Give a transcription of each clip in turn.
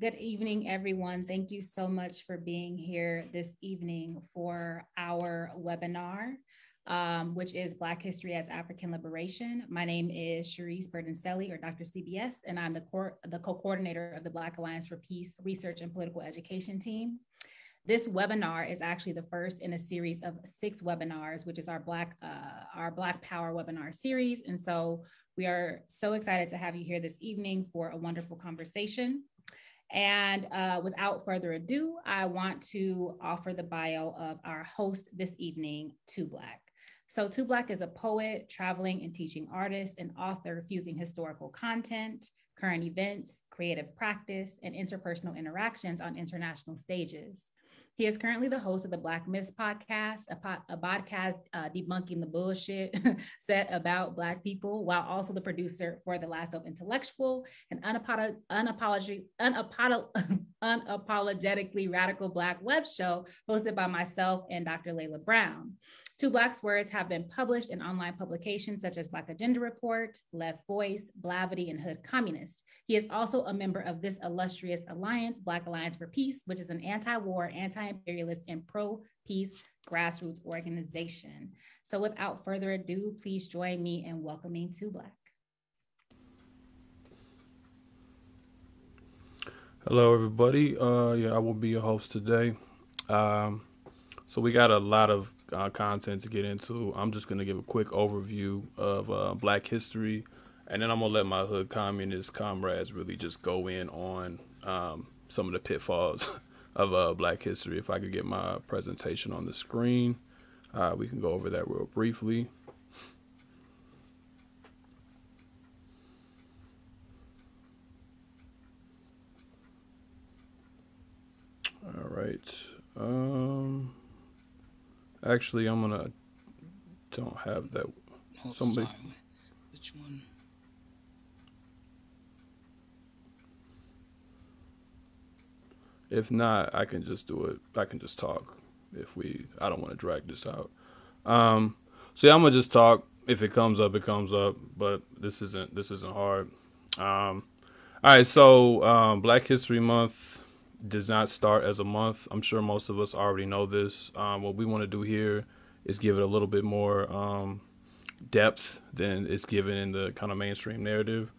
Good evening, everyone. Thank you so much for being here this evening for our webinar, um, which is Black History as African Liberation. My name is Charisse Burden-Stelly, or Dr. CBS, and I'm the, co- the co-coordinator of the Black Alliance for Peace Research and Political Education team. This webinar is actually the first in a series of six webinars, which is our Black, uh, our Black Power webinar series. And so we are so excited to have you here this evening for a wonderful conversation. And uh, without further ado, I want to offer the bio of our host this evening, Too Black. So, Too Black is a poet, traveling and teaching artist, and author fusing historical content, current events, creative practice, and interpersonal interactions on international stages. He is currently the host of the Black Myths podcast, a, po- a podcast uh, debunking the bullshit set about Black people, while also the producer for The Last Dope Intellectual, an unapolog- unapology- unapolog- unapologetically radical Black web show hosted by myself and Dr. Layla Brown. Too Black's words have been published in online publications such as Black Agenda Report, Left Voice, Blavity, and Hood Communist. He is also a member of this illustrious alliance, Black Alliance for Peace, which is an anti war, anti imperialist, and pro peace grassroots organization. So without further ado, please join me in welcoming Too Black. Hello, everybody. Uh, yeah, I will be your host today. Um, so we got a lot of uh, content to get into. I'm just gonna give a quick overview of uh, Black history, and then I'm gonna let my hood communist comrades really just go in on um, some of the pitfalls of uh, Black history. If I could get my presentation on the screen, uh, we can go over that real briefly. All right. Um, actually, I'm gonna don't have that. Somebody. sorry. Which one? If not, I can just do it. I can just talk. If we, I don't want to drag this out. Um, so yeah, I'm gonna just talk. If it comes up, it comes up. But this isn't. This isn't hard. Um, all right. So um, Black History Month does not start as a month. I'm sure most of us already know this. Um, what we want to do here is give it a little bit more um, depth than it's given in the kind of mainstream narrative.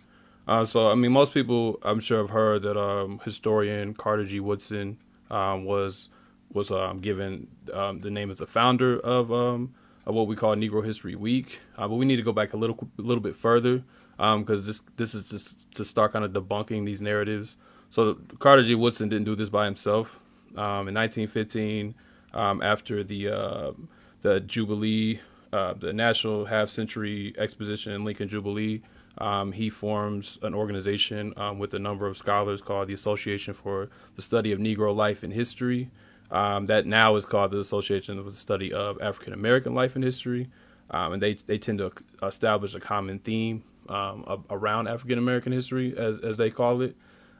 Uh, so, I mean, most people, I'm sure, have heard that um, historian Carter G. Woodson um, was was um, given um, the name as the founder of of what we call Negro History Week. Uh, but we need to go back a little a little bit further because this this is just to start kind of debunking these narratives. So Carter G. Woodson didn't do this by himself. Um, in 1915, um, after the uh, the Jubilee, uh, the National Half Century Exposition in Lincoln Jubilee, um, he forms an organization um, with a number of scholars called the Association for the Study of Negro Life and History. Um, that now is called the Association for the Study of African American Life and History, um, and they they tend to establish a common theme around African American history, as as they call it.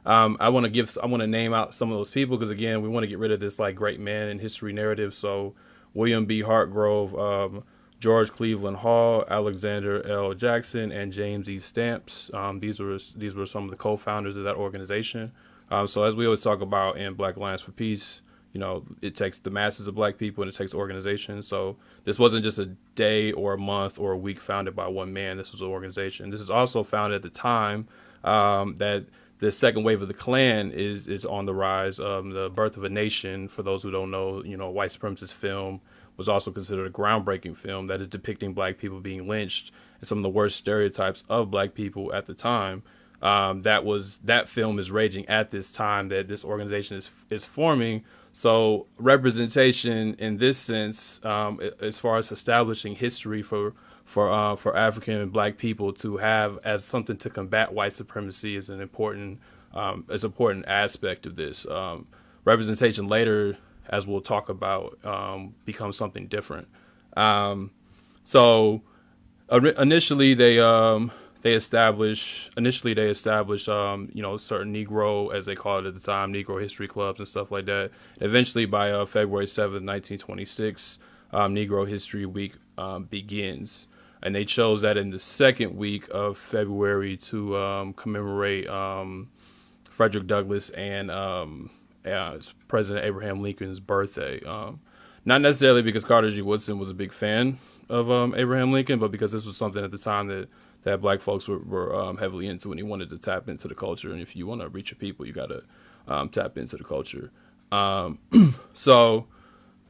Um, I want to give, I want to name out some of those people because again, we want to get rid of this like great man in history narrative. So William B. Hartgrove, um, George Cleveland Hall, Alexander L. Jackson, and James E. Stamps. Um, these were these were some of the co-founders of that organization. Um, so as we always talk about in Black Alliance for Peace, you know, it takes the masses of Black people and it takes organizations. So this wasn't just a day or a month or a week founded by one man. This was an organization. This is also founded at the time um, that the second wave of the Klan is is on the rise. Um, the Birth of a Nation, for those who don't know, you know, white supremacist film was also considered a groundbreaking film that is depicting black people being lynched and some of the worst stereotypes of black people at the time. Um, that was that film is raging at this time that this organization is is forming. So representation in this sense, um, as far as establishing history for for uh, for African and Black people to have as something to combat white supremacy is an important um, is important aspect of this. Um, representation later, as we'll talk about, um, becomes something different. Um, so initially, they um, they establish initially they established um, you know certain Negro as they call it at the time Negro history clubs and stuff like that. Eventually, by uh, February seventh, nineteen twenty six, Negro History Week begins and they chose that in the second week of February to um, commemorate um, Frederick Douglass and um, uh, President Abraham Lincoln's birthday. Um, not necessarily because Carter G. Woodson was a big fan of um, Abraham Lincoln, but because this was something at the time that that black folks were, were um, heavily into, and he wanted to tap into the culture. And if you want to reach your people, you got to tap into the culture. So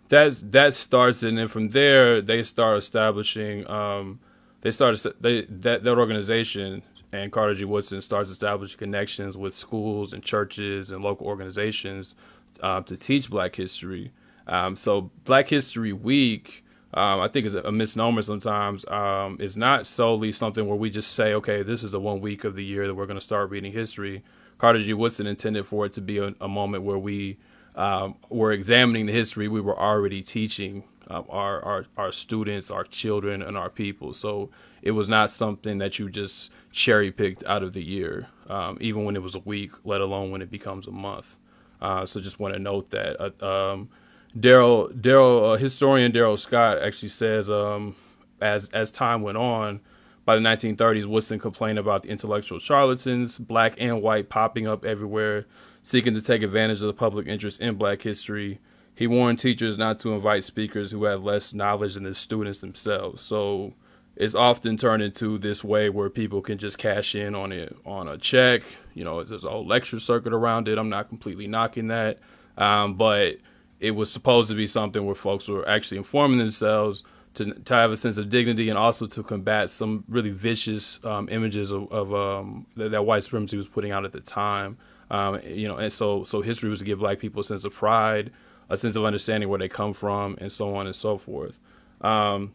that's that starts, and then from there they start establishing. Um, they start they that that organization and Carter G. Woodson starts establishing connections with schools and churches and local organizations uh, to teach Black history. Um, so Black History Week, um, I think is a misnomer sometimes. Um, is not solely something where we just say, okay, this is the one week of the year that we're going to start reading history. Carter G. Woodson intended for it to be a, a moment where we um, were examining the history we were already teaching um, our, our our students, our children, and our people. So it was not something that you just cherry picked out of the year, um, even when it was a week, let alone when it becomes a month. Uh, so just want to note that. Uh, um, Daryl, Daryl, uh, historian Daryl Scott actually says, um, as as time went on, by the 1930s, Woodson complained about the intellectual charlatans, black and white, popping up everywhere, seeking to take advantage of the public interest in black history. He warned teachers not to invite speakers who had less knowledge than the students themselves. So it's often turned into this way where people can just cash in on it on a check. You know, there's a whole lecture circuit around it. I'm not completely knocking that, um, but it was supposed to be something where folks were actually informing themselves to, to have a sense of dignity and also to combat some really vicious um, images of, of um, that, that, white supremacy was putting out at the time. Um, you know, and so so history was to give black people a sense of pride, a sense of understanding where they come from, and so on and so forth. Um,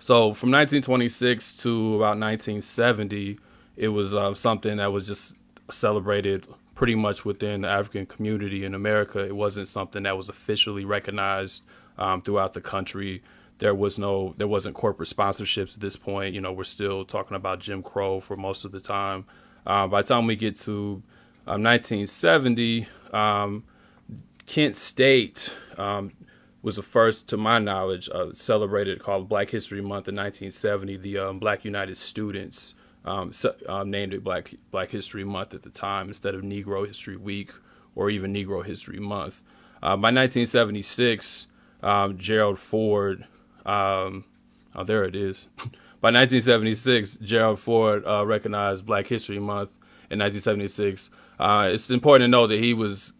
so from 1926 to about 1970, it was uh, something that was just celebrated pretty much within the African community in America. It wasn't something that was officially recognized um, throughout the country. There was no, there wasn't corporate sponsorships at this point. You know, we're still talking about Jim Crow for most of the time. Uh, by the time we get to um, 1970, um, Kent State um, was the first, to my knowledge, uh, celebrated called Black History Month in 1970. The um, Black United Students um, so, named it Black Black History Month at the time instead of Negro History Week or even Negro History Month. Uh, by 1976, um, Gerald Ford, oh there it is. by 1976, Gerald Ford uh, recognized Black History Month in 1976. Uh, it's important to know that he was.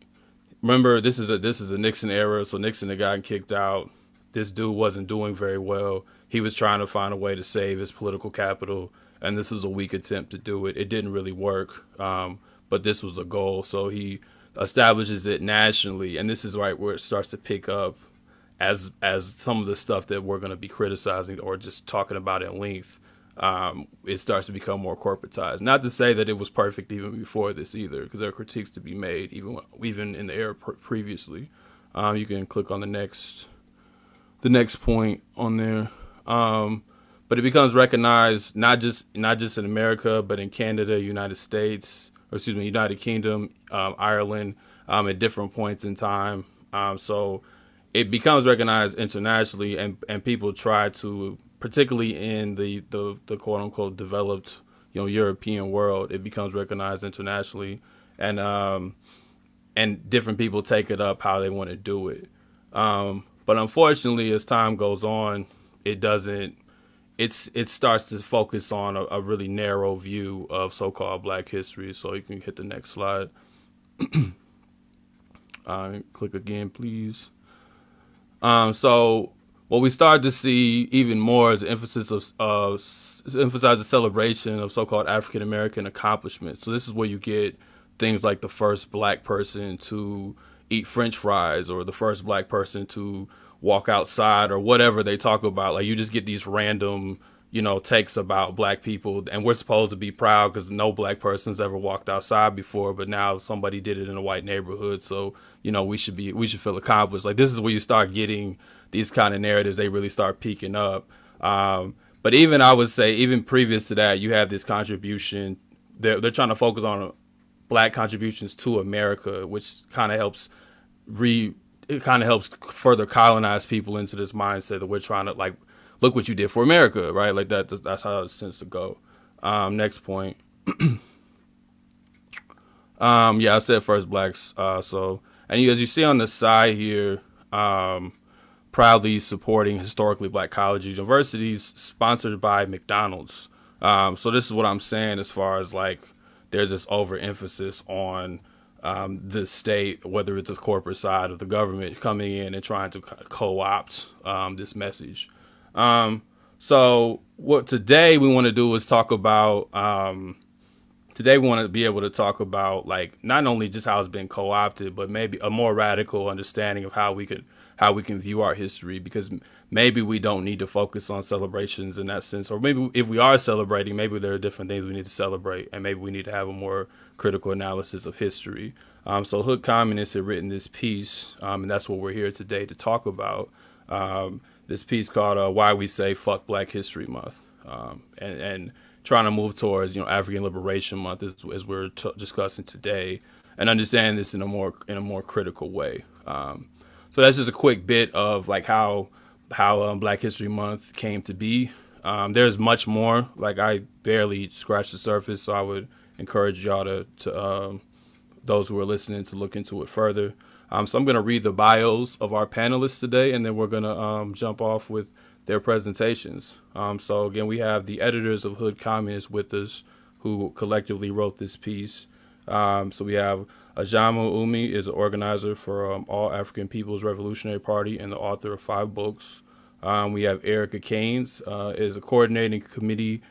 Remember, this is a this is a Nixon era, so Nixon had gotten kicked out. This dude wasn't doing very well. He was trying to find a way to save his political capital and this was a weak attempt to do it. It didn't really work, um, but this was the goal. So he establishes it nationally, and this is right where it starts to pick up as as some of the stuff that we're going to be criticizing or just talking about at length. Um, it starts to become more corporatized. Not to say that it was perfect even before this either, because there are critiques to be made even even in the era pr- previously. Um, you can click on the next the next point on there. Um, but it becomes recognized not just not just in America, but in Canada, United States, or excuse me, United Kingdom, um, Ireland, um, at different points in time. Um, so it becomes recognized internationally, and and people try to, particularly in the the, the quote unquote developed you know European world, it becomes recognized internationally, and um, and different people take it up how they want to do it. Um, but unfortunately, as time goes on, it doesn't it's it starts to focus on a, a really narrow view of so-called Black history. So you can hit the next slide. uh, click again, please. Um, so what we start to see even more is the emphasis of uh, emphasize the celebration of so-called African American accomplishments. So this is where you get things like the first black person to eat French fries or the first black person to walk outside or whatever they talk about. Like you just get these random, you know, takes about black people, and we're supposed to be proud because no black person's ever walked outside before, but now somebody did it in a white neighborhood, so you know we should be we should feel accomplished. Like this is where you start getting these kind of narratives. They really start peaking up. Um, but even I would say, even previous to that, you have this contribution. They're they're trying to focus on black contributions to America, which kind of helps re it kind of helps further colonize people into this mindset that we're trying to like look what you did for America, right? Like that. That's how it tends to go. Um, next point. Um, yeah, I said first blacks. Uh, so, and you, as you see on the side here, um, proudly supporting historically black colleges, and universities sponsored by McDonald's. Um, so this is what I'm saying as far as like there's this overemphasis on um, the state, whether it's the corporate side of the government coming in and trying to co-opt um, this message. Um, so what today we want to do is talk about um, today we want to be able to talk about like not only just how it's been co-opted, but maybe a more radical understanding of how we could how we can view our history because maybe we don't need to focus on celebrations in that sense. Or maybe if we are celebrating maybe there are different things we need to celebrate and maybe we need to have a more critical analysis of history. Um, so hood communists have written this piece um, and that's what we're here today to talk about. Um, this piece called uh, why we say fuck black history month. Um, and, and, trying to move towards you know african liberation month as, as we're discussing today and understand this in a more in a more critical way. Um, so that's just a quick bit of like how how um, Black History Month came to be. Um, there's much more. Like I barely scratched the surface, so I would encourage y'all to, to um, those who are listening to look into it further. Um, so I'm going to read the bios of our panelists today, and then we're going to um, jump off with their presentations. Um, so again, we have the editors of Hood Communists with us, who collectively wrote this piece. so we have Ahjamu Umi is an organizer for um, All African People's Revolutionary Party and the author of five books. Um, we have Erica Caines uh, is a coordinating committee.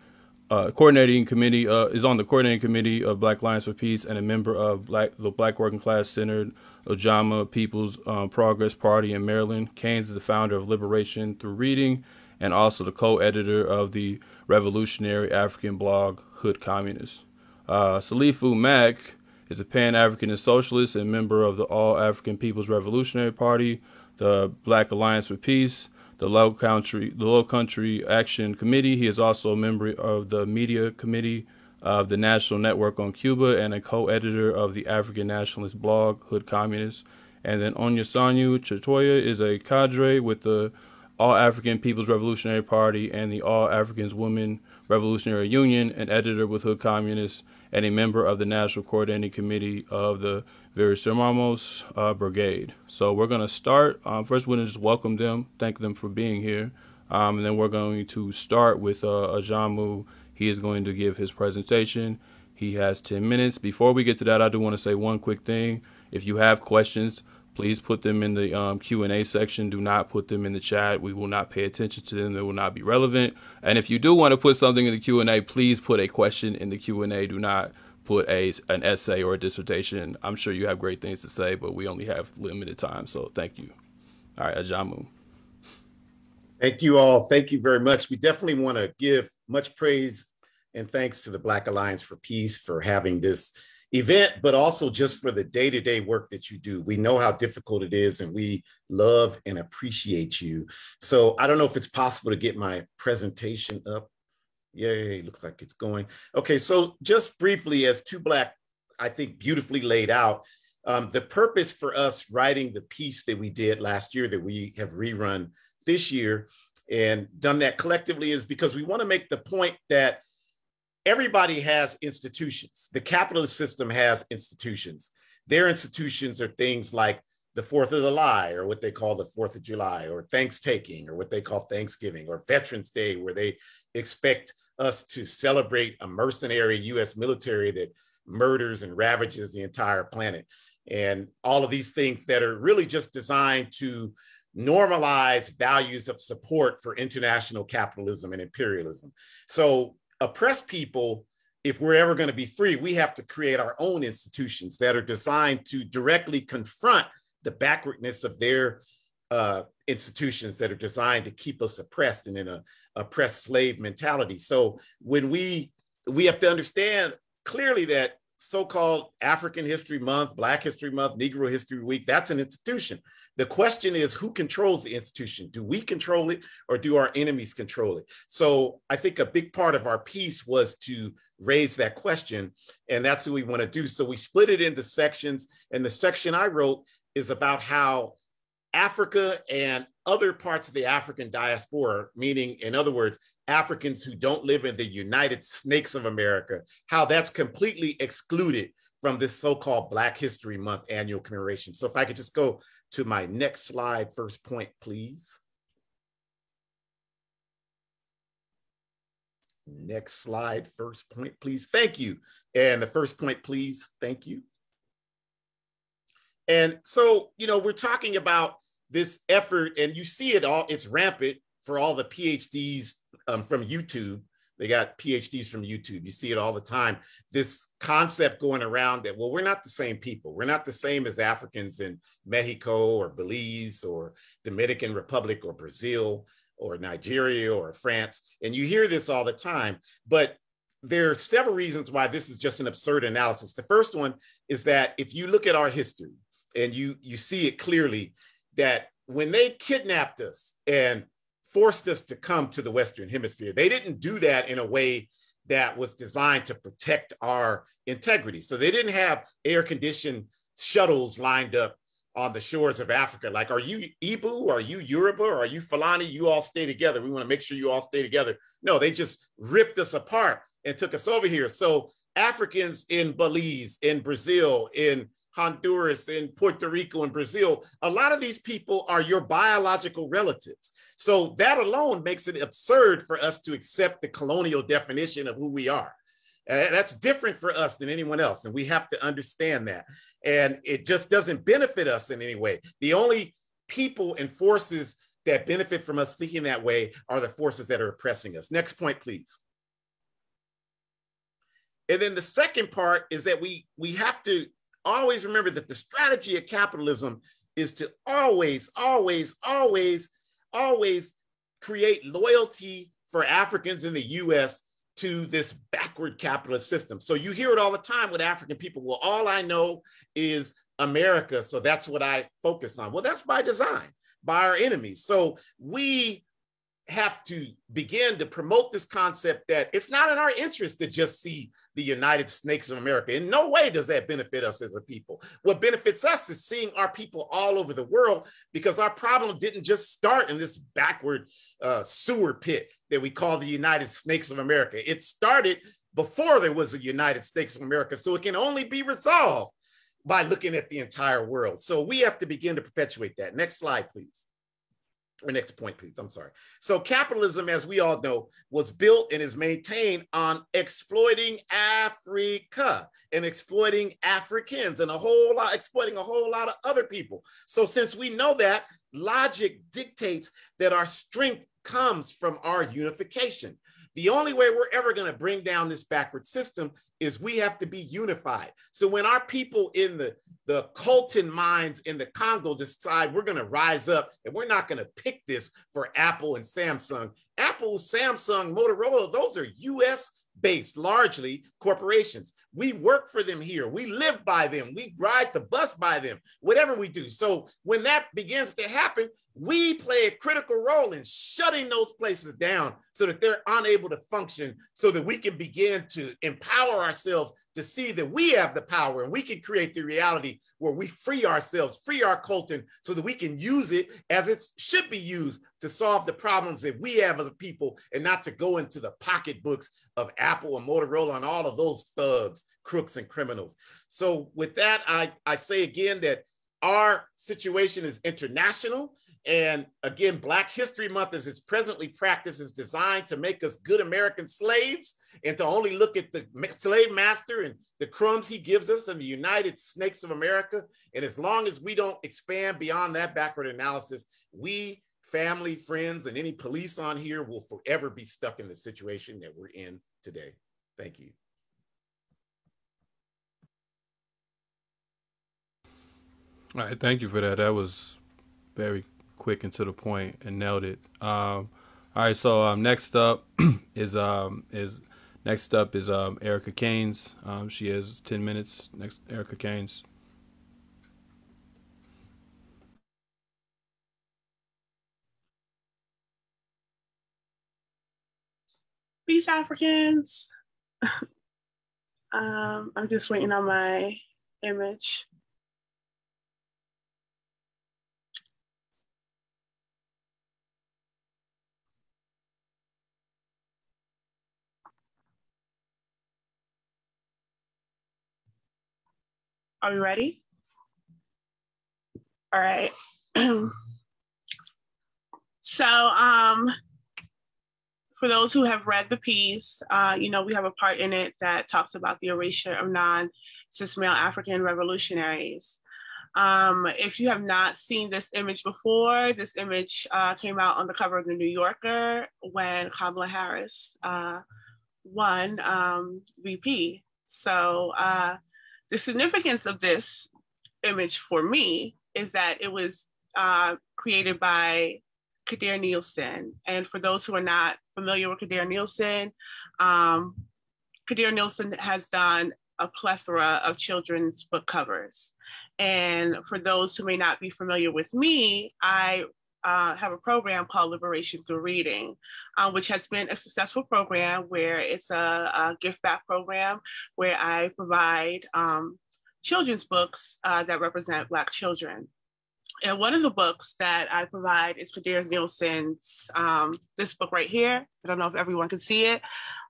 Uh, coordinating committee uh, is on the coordinating committee of Black Alliance for Peace and a member of Black the Black Working Class Centered Ujima People's um, Progress Party in Maryland. Keynes is the founder of Liberation Through Reading and also the co-editor of the revolutionary African blog Hood Communist. Uh, Salifu Mack is a Pan Africanist socialist and member of the All African People's Revolutionary Party, the Black Alliance for Peace, the Low Country, the Low Country Action Committee. He is also a member of the Media Committee of the National Network on Cuba and a co-editor of the African Nationalist blog Hood Communist. And then Onyesonwu Chatoyer is a cadre with the All African People's Revolutionary Party and the All Africans Women Revolutionary Union, an editor with Hood Communists and a member of the National Coordinating Committee of the Venceremos uh, Brigade. So we're going to start. Um, first, we're going to just welcome them, thank them for being here. Um, and then we're going to start with uh, Ahjamu. He is going to give his presentation. He has 10 minutes. Before we get to that, I do want to say one quick thing. If you have questions, please put them in the um, q&a section. Do not put them in the chat. We will not pay attention to them. They will not be relevant. And if you do want to put something in the q&a please put a question in the q&a do not put a an essay or a dissertation. I'm sure you have great things to say but we only have limited time so thank you. All right ahjamu. Thank you all. Thank you very much. We definitely want to give much praise and thanks to the black alliance for peace for having this event, but also just for the day to day work that you do. We know how difficult it is, and we love and appreciate you. So I don't know if it's possible to get my presentation up. Yay, looks like it's going. Okay, so just briefly, as Too Black, I think beautifully laid out, um, the purpose for us writing the piece that we did last year that we have rerun this year and done that collectively is because we want to make the point that everybody has institutions. The capitalist system has institutions. Their institutions are things like the Fourth of July, or what they call the Fourth of July, or Thanksgiving, or what they call Thanksgiving, or Veterans Day, where they expect us to celebrate a mercenary US military that murders and ravages the entire planet. And all of these things that are really just designed to normalize values of support for international capitalism and imperialism. So oppressed people, if we're ever going to be free, we have to create our own institutions that are designed to directly confront the backwardness of their uh, institutions that are designed to keep us oppressed and in a oppressed slave mentality. So when we we have to understand clearly that so-called African History Month, Black History Month, Negro History Week, that's an institution. The question is who controls the institution? Do we control it or do our enemies control it? So I think a big part of our piece was to raise that question. And that's what we want to do. So we split it into sections. And the section I wrote is about how Africa and other parts of the African diaspora, meaning, in other words, Africans who don't live in the United Snakes of America, how that's completely excluded from this so-called Black History Month annual commemoration. So if I could just go to my next slide, first point, please. Next slide, first point, please. Thank you. And the first point, please. Thank you. And so, you know, we're talking about this effort, and you see it all, it's rampant for all the PhDs um, from YouTube. They got PhDs from YouTube. You see it all the time. This concept going around that, well, we're not the same people. We're not the same as Africans in Mexico or Belize or Dominican Republic or Brazil or Nigeria or France. And you hear this all the time, but there are several reasons why this is just an absurd analysis. The first one is that if you look at our history and you, you see it clearly that when they kidnapped us and forced us to come to the Western Hemisphere, they didn't do that in a way that was designed to protect our integrity. So they didn't have air conditioned shuttles lined up on the shores of Africa. Like, are you Ibo? Are you Yoruba? Or are you Fulani? You all stay together. We want to make sure you all stay together. No, they just ripped us apart and took us over here. So Africans in Belize, in Brazil, in Honduras, and Puerto Rico, and Brazil, a lot of these people are your biological relatives. So that alone makes it absurd for us to accept the colonial definition of who we are. Uh, that's different for us than anyone else. And we have to understand that and it just doesn't benefit us in any way. The only people and forces that benefit from us thinking that way are the forces that are oppressing us. Next point, please. And then the second part is that we we have to always remember that the strategy of capitalism is to always, always, always, always create loyalty for Africans in the US to this backward capitalist system. So you hear it all the time with African people. Well, all I know is America. So that's what I focus on. Well, that's by design, by our enemies. So we have to begin to promote this concept that it's not in our interest to just see the United Snakes of America. In no way does that benefit us as a people. What benefits us is seeing our people all over the world because our problem didn't just start in this backward uh, sewer pit that we call the United Snakes of America. It started before there was a United States of America. So it can only be resolved by looking at the entire world. So we have to begin to perpetuate that. Next slide, please or next point, please. I'm sorry. So capitalism, as we all know, was built and is maintained on exploiting Africa and exploiting Africans and a whole lot, exploiting a whole lot of other people. So since we know that, logic dictates that our strength comes from our unification. The only way we're ever going to bring down this backward system is we have to be unified. So when our people in the the Coltan mines in the Congo decide we're going to rise up and we're not going to pick this for Apple and Samsung. Apple, Samsung, Motorola, those are US based largely corporations. We work for them here. We live by them. We ride the bus by them, whatever we do. So when that begins to happen, we play a critical role in shutting those places down so that they're unable to function, so that we can begin to empower ourselves to see that we have the power and we can create the reality where we free ourselves, free our Coltan, so that we can use it as it should be used to solve the problems that we have as a people and not to go into the pocketbooks of Apple and Motorola and all of those thugs, crooks, and criminals. So, with that, I, I say again that our situation is international. And again, Black History Month, as it's presently practiced, is designed to make us good American slaves and to only look at the slave master and the crumbs he gives us and the United Snakes of America. And as long as we don't expand beyond that backward analysis, we, family, friends, and any police on here will forever be stuck in the situation that we're in today. Thank you. All right, thank you for that. That was very quick and to the point and nailed it. Um, all right, so um, next up is um, is next up is um, Erica Caines. Um, she has ten minutes. Next, Erica Caines. Peace, Africans. um, I'm just waiting on my image. Are we ready? All right. so, um, for those who have read the piece, uh, you know, we have a part in it that talks about the erasure of non cis male African revolutionaries. Um, if you have not seen this image before, this image uh, came out on the cover of the New Yorker when Kamala Harris uh, won um, VP. So uh, the significance of this image for me is that it was uh, created by Kadir Nelson. And for those who are not familiar with Kadir Nelson, um, Kadir Nelson has done a plethora of children's book covers. And for those who may not be familiar with me, I uh, have a program called Liberation Through Reading, uh, which has been a successful program where it's a, a gift back program where I provide um, children's books uh, that represent Black children. And one of the books that I provide is Kadir Nelson's, um, this book right here. I don't know if everyone can see it,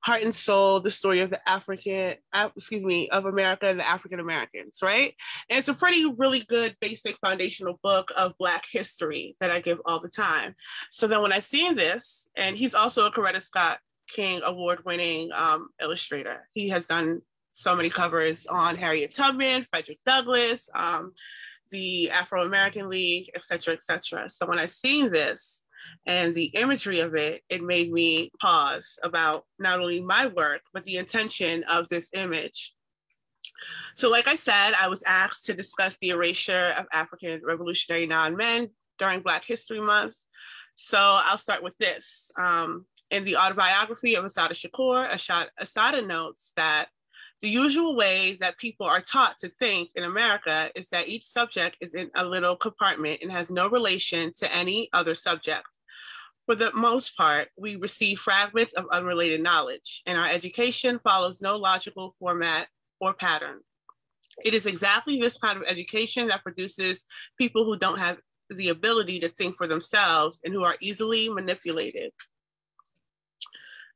Heart and Soul, the story of the African, uh, excuse me, of America and the African Americans, right? And it's a pretty, really good basic foundational book of Black history that I give all the time. So then when I seen this, and he's also a Coretta Scott King award winning um, illustrator. He has done so many covers on Harriet Tubman, Frederick Douglass, um, the Afro American League, et cetera, et cetera. So when I seen this and the imagery of it, it made me pause about not only my work, but the intention of this image. So like I said, I was asked to discuss the erasure of African revolutionary non-men during Black History Month. So I'll start with this. Um, in the autobiography of Assata Shakur, Assata notes that the usual way that people are taught to think in America is that each subject is in a little compartment and has no relation to any other subject. For the most part, we receive fragments of unrelated knowledge, and our education follows no logical format or pattern. It is exactly this kind of education that produces people who don't have the ability to think for themselves and who are easily manipulated.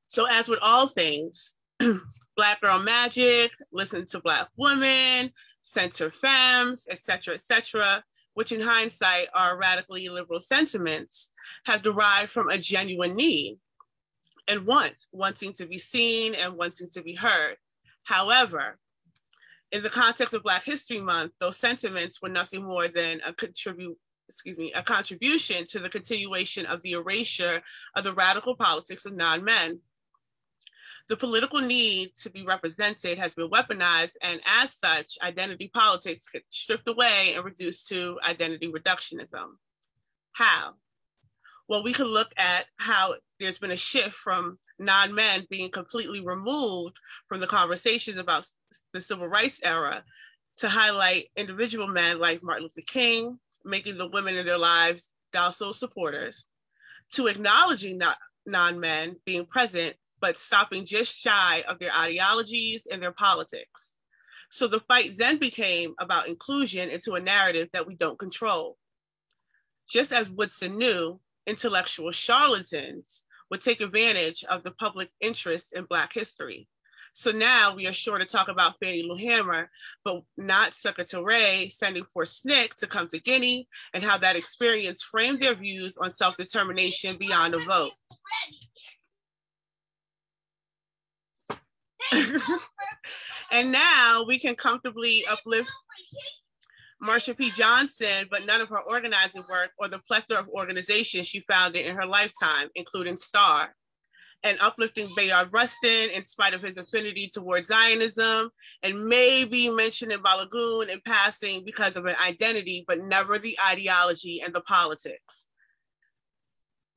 So, as with all things, Black Girl Magic, Listen to Black Women, Center Femmes, etc., etc., which in hindsight are radically liberal sentiments, have derived from a genuine need and want, wanting to be seen and wanting to be heard. However, in the context of Black History Month, those sentiments were nothing more than a contribute excuse me, a contribution to the continuation of the erasure of the radical politics of non-men the political need to be represented has been weaponized, and as such, identity politics get stripped away and reduced to identity reductionism. How? Well, we can look at how there's been a shift from non men being completely removed from the conversations about the civil rights era to highlight individual men like Martin Luther King, making the women in their lives docile supporters, to acknowledging non men being present but stopping just shy of their ideologies and their politics. So the fight then became about inclusion into a narrative that we don't control. Just as Woodson knew, intellectual charlatans would take advantage of the public interest in Black history. So now we are sure to talk about Fannie Lou Hamer, but not Touré sending for SNCC to come to Guinea and how that experience framed their views on self-determination beyond a vote. and now we can comfortably uplift Marsha P. Johnson, but none of her organizing work or the plethora of organizations she founded in her lifetime, including STAR, and uplifting Bayard Rustin in spite of his affinity towards Zionism, and maybe mentioning Balagoon in passing because of an identity, but never the ideology and the politics.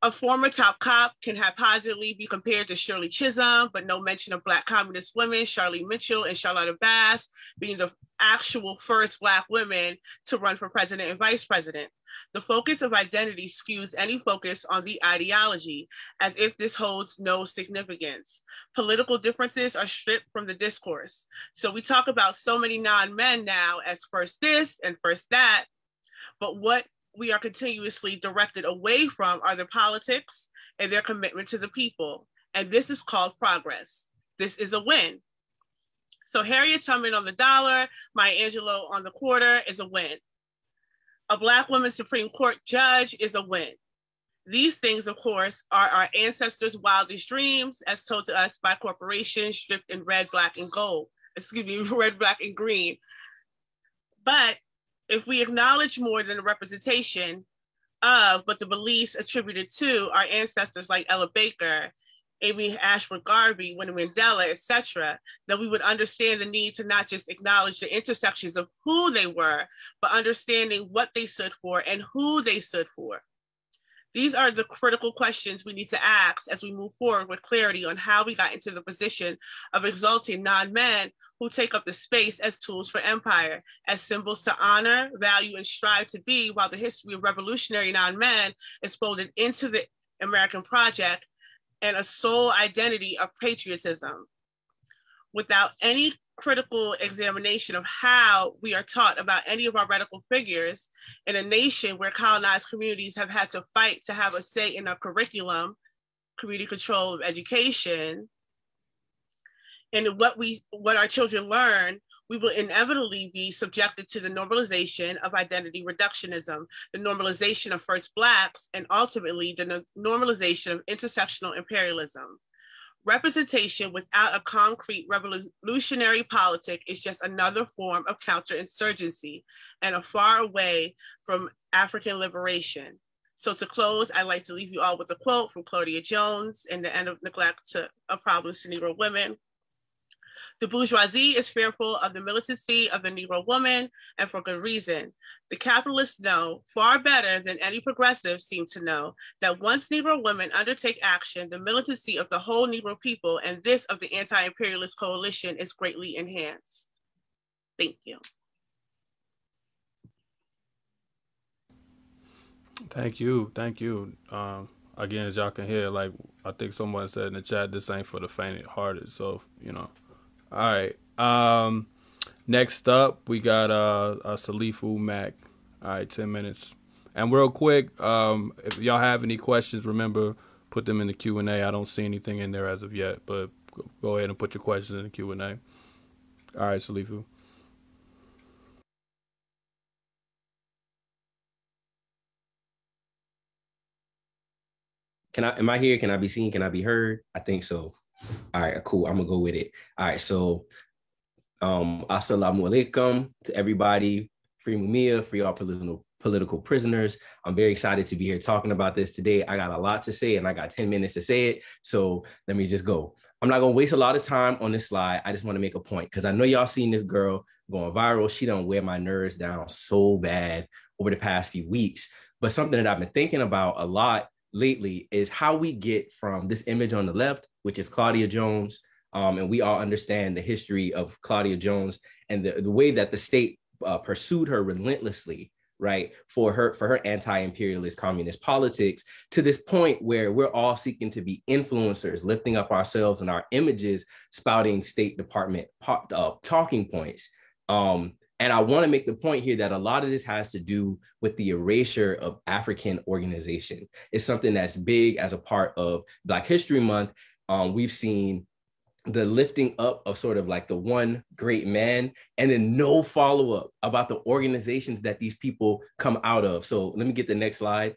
A former top cop can haphazardly be compared to Shirley Chisholm, but no mention of Black communist women, Charlie Mitchell and Charlotta Bass being the actual first Black women to run for president and vice president. The focus of identity skews any focus on the ideology as if this holds no significance. Political differences are stripped from the discourse. So we talk about so many non men now as first this and first that. But what we are continuously directed away from are politics and their commitment to the people. And this is called progress. This is a win. So Harriet Tubman on the dollar, Maya Angelou on the quarter is a win. A Black woman Supreme Court judge is a win. These things, of course, are our ancestors' wildest dreams, as told to us by corporations stripped in red, black, and gold. Excuse me, red, black, and green. But if we acknowledge more than the representation of, but the beliefs attributed to our ancestors like Ella Baker, Amy Ashwood Garvey, Winnie Mandela, etc., then we would understand the need to not just acknowledge the intersections of who they were, but understanding what they stood for and who they stood for. These are the critical questions we need to ask as we move forward with clarity on how we got into the position of exalting non men who take up the space as tools for empire, as symbols to honor, value, and strive to be, while the history of revolutionary non men is folded into the American project and a sole identity of patriotism. Without any critical examination of how we are taught about any of our radical figures in a nation where colonized communities have had to fight to have a say in our curriculum, community control of education, and what we what our children learn, we will inevitably be subjected to the normalization of identity reductionism, the normalization of first blacks, and ultimately the normalization of intersectional imperialism. Representation without a concrete revolutionary politic is just another form of counterinsurgency and a far away from African liberation. So to close, I'd like to leave you all with a quote from Claudia Jones in The End of Neglect to a Problems to Negro Women. The bourgeoisie is fearful of the militancy of the Negro woman, and for good reason. The capitalists know far better than any progressives seem to know that once Negro women undertake action, the militancy of the whole Negro people and this of the anti-imperialist coalition is greatly enhanced. Thank you. Thank you. Thank you. Um, again, as y'all can hear, like I think someone said in the chat, this ain't for the faint hearted. So, you know, all right. Um, next up, we got uh, Salifu Mac. All right, ten minutes. And real quick, um, if y'all have any questions, remember put them in the Q and A. I don't see anything in there as of yet, but go ahead and put your questions in the Q and A. All right, Salifu. Can I? Am I here? Can I be seen? Can I be heard? I think so. All right, cool. I'm gonna go with it. All right, so um assalamu alaikum to everybody. Free Mumia, free all political political prisoners. I'm very excited to be here talking about this today. I got a lot to say and I got 10 minutes to say it. So let me just go. I'm not gonna waste a lot of time on this slide. I just want to make a point because I know y'all seen this girl going viral. She don't wear my nerves down so bad over the past few weeks. But something that I've been thinking about a lot lately is how we get from this image on the left, which is Claudia Jones, um, and we all understand the history of Claudia Jones and the, the way that the state uh, pursued her relentlessly, right, for her for her anti-imperialist communist politics to this point where we're all seeking to be influencers, lifting up ourselves and our images, spouting State Department uh, talking points. Um, and I want to make the point here that a lot of this has to do with the erasure of African organization. It's something that's big as a part of Black History Month. Um, we've seen the lifting up of sort of like the one great man and then no follow up about the organizations that these people come out of. So let me get the next slide.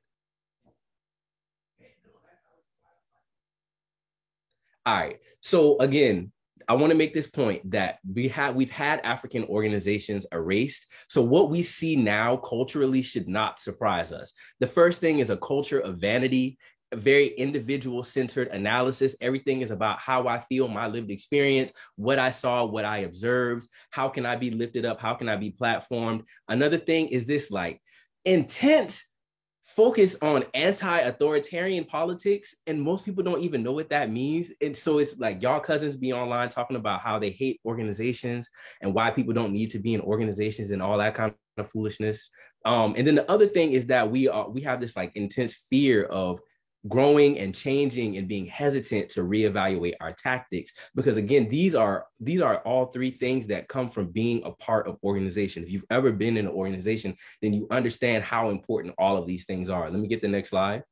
All right. So again, I want to make this point that we have we've had African organizations erased. So what we see now culturally should not surprise us. The first thing is a culture of vanity very individual centered analysis. Everything is about how I feel, my lived experience, what I saw, what I observed. How can I be lifted up? How can I be platformed? Another thing is this like intense focus on anti-authoritarian politics and most people don't even know what that means and so it's like y'all cousins be online talking about how they hate organizations and why people don't need to be in organizations and all that kind of foolishness um, and then the other thing is that we are we have this like intense fear of growing and changing and being hesitant to reevaluate our tactics. Because again these are these are all three things that come from being a part of organization. If you've ever been in an organization then you understand how important all of these things are. Let me get the next slide.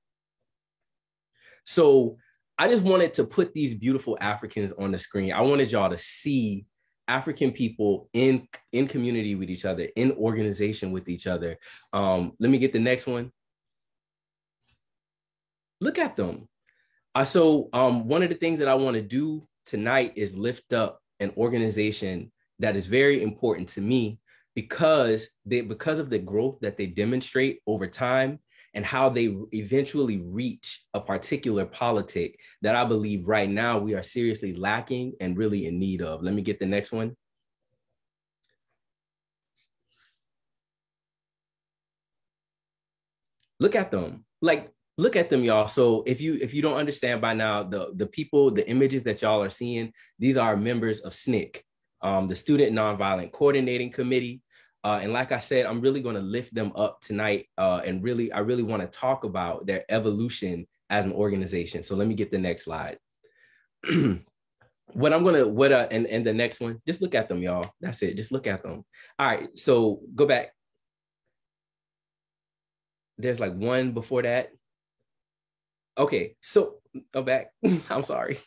So i just wanted to put these beautiful africans on the screen. I wanted y'all to see African people in in community with each other, in organization with each other. Um, let me get the next one. Look at them. Uh, so um, one of the things that I want to do tonight is lift up an organization that is very important to me because they because of the growth that they demonstrate over time and how they eventually reach a particular politic that I believe right now we are seriously lacking and really in need of. Let me get the next one. Look at them. Like look at them y'all so if you if you don't understand by now the the people the images that y'all are seeing these are members of SNCC um, the student nonviolent coordinating committee uh, and like I said, I'm really going to lift them up tonight. Uh, and really, I really want to talk about their evolution as an organization. So let me get the next slide. what I'm gonna what uh and, and the next one, just look at them, y'all. That's it. Just look at them. All right. So go back. There's like one before that. Okay, so go back. I'm sorry.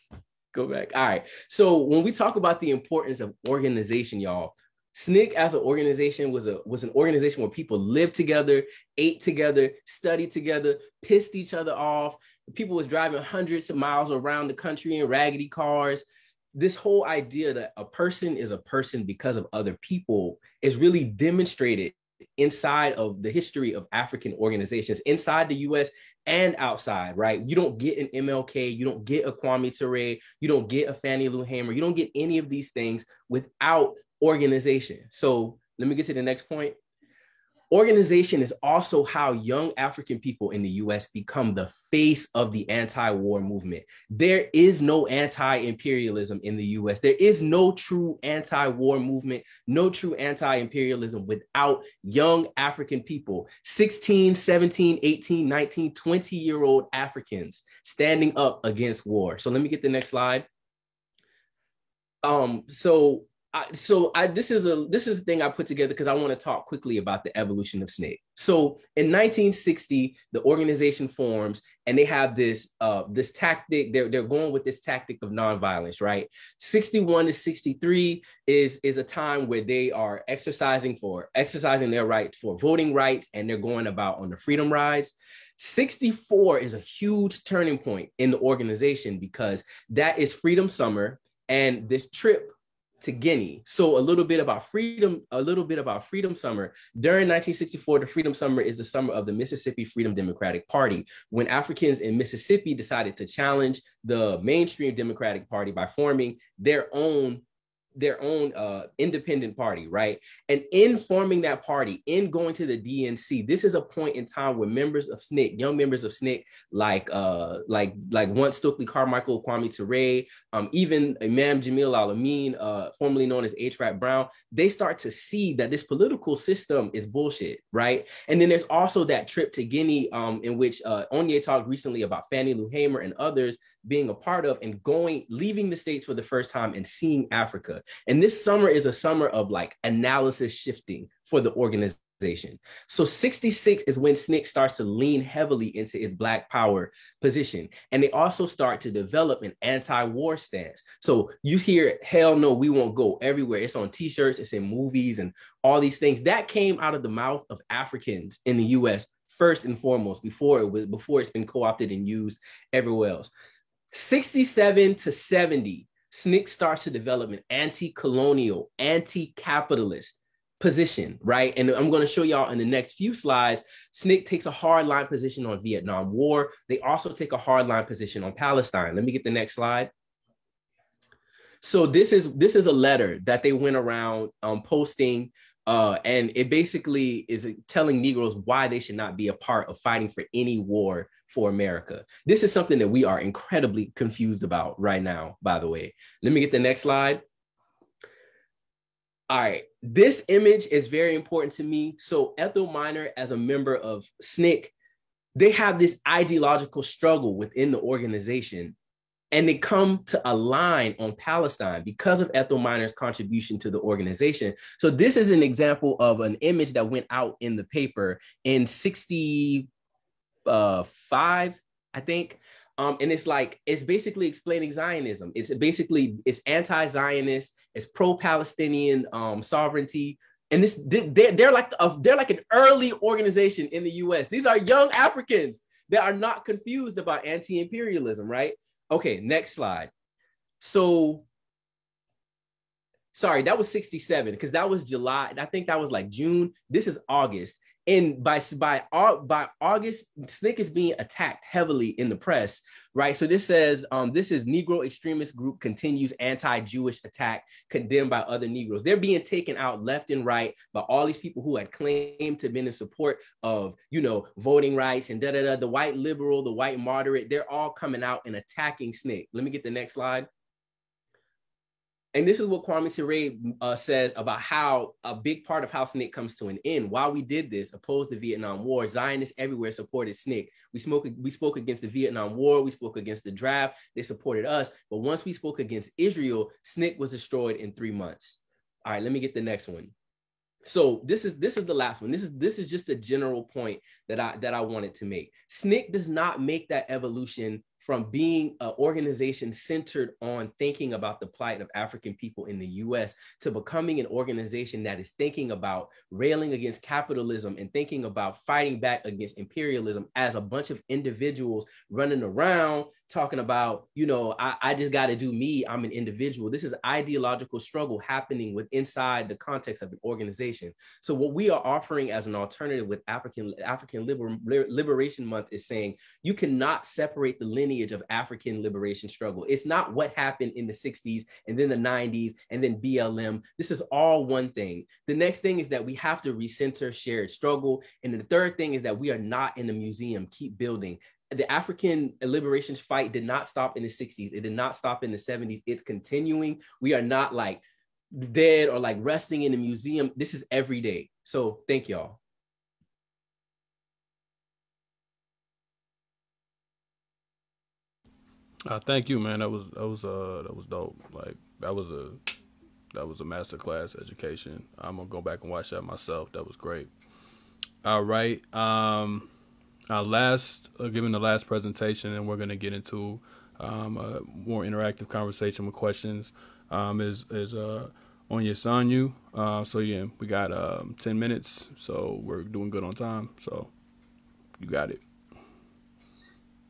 Go back. All right. So when we talk about the importance of organization, y'all, SNCC as an organization was a was an organization where people lived together, ate together, studied together, pissed each other off. People was driving hundreds of miles around the country in raggedy cars. This whole idea that a person is a person because of other people is really demonstrated inside of the history of African organizations inside the US and outside, right? You don't get an MLK, you don't get a Kwame Ture, you don't get a Fannie Lou Hamer, you don't get any of these things without organization. So let me get to the next point. Organization is also how young African people in the US become the face of the anti war movement. There is no anti imperialism in the US. There is no true anti war movement, no true anti imperialism without young African people 16, 17, 18, 19, 20 year old Africans standing up against war. So let me get the next slide. Um, so I, so I, this is a this is the thing I put together because I want to talk quickly about the evolution of SNCC. So in 1960, the organization forms and they have this uh, this tactic. They're they're going with this tactic of nonviolence, right? 61 to 63 is is a time where they are exercising for exercising their right for voting rights and they're going about on the freedom rides. 64 is a huge turning point in the organization because that is Freedom Summer and this trip to Guinea. So a little bit about freedom, a little bit about Freedom Summer. During 1964, the Freedom Summer is the summer of the Mississippi Freedom Democratic Party, when Africans in Mississippi decided to challenge the mainstream Democratic Party by forming their own their own uh, independent party, right? And in forming that party, in going to the DNC, this is a point in time where members of SNCC, young members of SNCC, like uh, like like once Stokely Carmichael, Kwame Ture, um, even Imam Jamil Al-Amin, uh, formerly known as H. Rap Brown, they start to see that this political system is bullshit, right? And then there's also that trip to Guinea, um, in which uh, Onye talked recently about Fannie Lou Hamer and others being a part of and going, leaving the States for the first time and seeing Africa. And this summer is a summer of like analysis shifting for the organization. So 66 is when SNCC starts to lean heavily into its Black power position. And they also start to develop an anti war stance. So you hear, hell no, we won't go everywhere. It's on t shirts, it's in movies, and all these things. That came out of the mouth of Africans in the US first and foremost before it was before it's been co-opted and used everywhere else 67 to 70, SNCC starts to develop an anti-colonial, anti-capitalist position, right? And I'm going to show y'all in the next few slides. SNCC takes a hard line position on Vietnam War. They also take a hard line position on Palestine. Let me get the next slide. So this is this is a letter that they went around um, posting uh, and it basically is telling Negroes why they should not be a part of fighting for any war for America. This is something that we are incredibly confused about right now, by the way. Let me get the next slide. All right, this image is very important to me. So Ethel Minor, as a member of SNCC, they have this ideological struggle within the organization and they come to align on Palestine because of Ethel Minor's contribution to the organization. So this is an example of an image that went out in the paper in 65, I think. Um, and it's like it's basically explaining Zionism. It's basically it's anti-Zionist, it's pro-Palestinian um, sovereignty, and this they're, they're like a, they're like an early organization in the U.S. These are young Africans that are not confused about anti-imperialism, right? Okay, next slide. So sorry, that was 67 because that was July. I think that was like June. This is August. And by by by August, SNCC is being attacked heavily in the press, right? So this says um, this is Negro extremist group continues anti-Jewish attack condemned by other Negroes. They're being taken out left and right by all these people who had claimed to been in support of you know voting rights and da da da. The white liberal, the white moderate, they're all coming out and attacking SNCC. Let me get the next slide and this is what Kwame Ture uh, says about how a big part of how SNCC comes to an end. While we did this, opposed the Vietnam War, Zionists everywhere supported SNCC. We spoke, we spoke against the Vietnam War, we spoke against the draft, they supported us. But once we spoke against Israel, SNCC was destroyed in three months. All right, let me get the next one. So this is this is the last one. This is this is just a general point that I that I wanted to make. SNCC does not make that evolution from being an organization centered on thinking about the plight of African people in the US to becoming an organization that is thinking about railing against capitalism and thinking about fighting back against imperialism as a bunch of individuals running around talking about, you know, I, I just got to do me. I'm an individual. This is ideological struggle happening with inside the context of an organization. So what we are offering as an alternative with African African Liber, Liberation Month is saying you cannot separate the lineage lineage of African liberation struggle. It's not what happened in the 60s and then the 90s and then BLM. This is all one thing. The next thing is that we have to recenter shared struggle. And the third thing is that we are not in a museum, keep building the African liberation fight did not stop in the 60s. It did not stop in the 70s. It's continuing. We are not like dead or like resting in a museum. This is every day. So thank y'all. Uh, thank you, man. That was that was uh that was dope. Like that was a that was a master class education. I'm gonna go back and watch that myself. That was great. All right. Um, our last, uh, given the last presentation, and we're gonna get into um, a more interactive conversation with questions. Um, is is uh Onyesonwu. Uh, so yeah, we got um, ten minutes, so we're doing good on time. So you got it.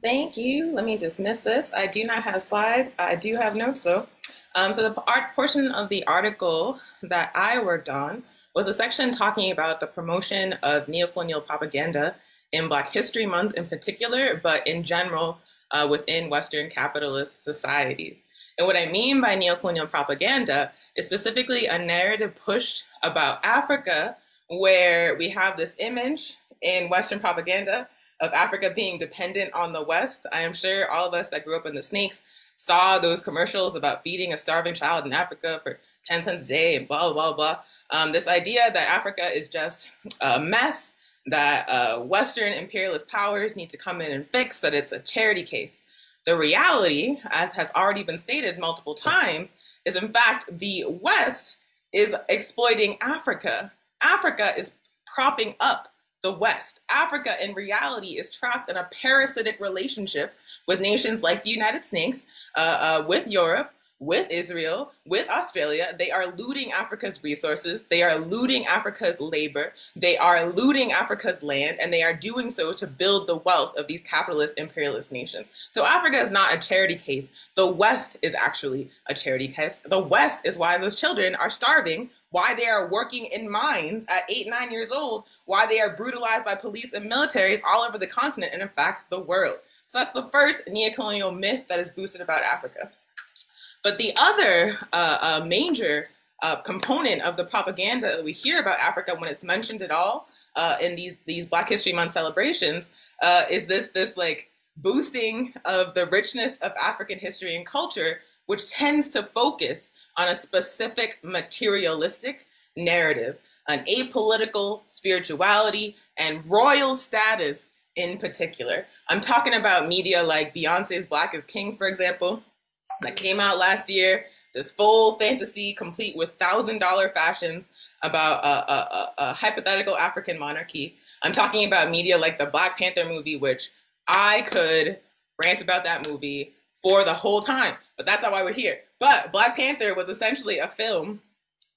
Thank you. Let me dismiss this. I do not have slides. I do have notes though. Um, so the art portion of the article that I worked on was a section talking about the promotion of neocolonial propaganda in Black History Month in particular, but in general uh, within Western capitalist societies. And what I mean by neocolonial propaganda is specifically a narrative pushed about Africa where we have this image in Western propaganda of Africa being dependent on the West. I am sure all of us that grew up in the snakes saw those commercials about feeding a starving child in Africa for 10 cents a day and blah, blah, blah. Um, this idea that Africa is just a mess, that uh, Western imperialist powers need to come in and fix, that it's a charity case. The reality, as has already been stated multiple times, is in fact the West is exploiting Africa. Africa is propping up the West. Africa, in reality, is trapped in a parasitic relationship with nations like the United States, uh, uh, with Europe, with Israel, with Australia. They are looting Africa's resources. They are looting Africa's labor. They are looting Africa's land, and they are doing so to build the wealth of these capitalist imperialist nations. So Africa is not a charity case. The West is actually a charity case. The West is why those children are starving why they are working in mines at eight, nine years old, why they are brutalized by police and militaries all over the continent and, in fact, the world. So that's the first neocolonial myth that is boosted about Africa. But the other uh, uh, major uh, component of the propaganda that we hear about Africa when it's mentioned at all uh, in these these Black History Month celebrations uh, is this this like boosting of the richness of African history and culture, which tends to focus on a specific materialistic narrative, an apolitical spirituality, and royal status in particular. I'm talking about media like Beyonce's Black is King, for example, that came out last year. This full fantasy, complete with thousand dollar fashions about a, a, a, hypothetical African monarchy. I'm talking about media like the Black Panther movie, which I could rant about that movie for the whole time. But that's not why we're here. But Black Panther was essentially a film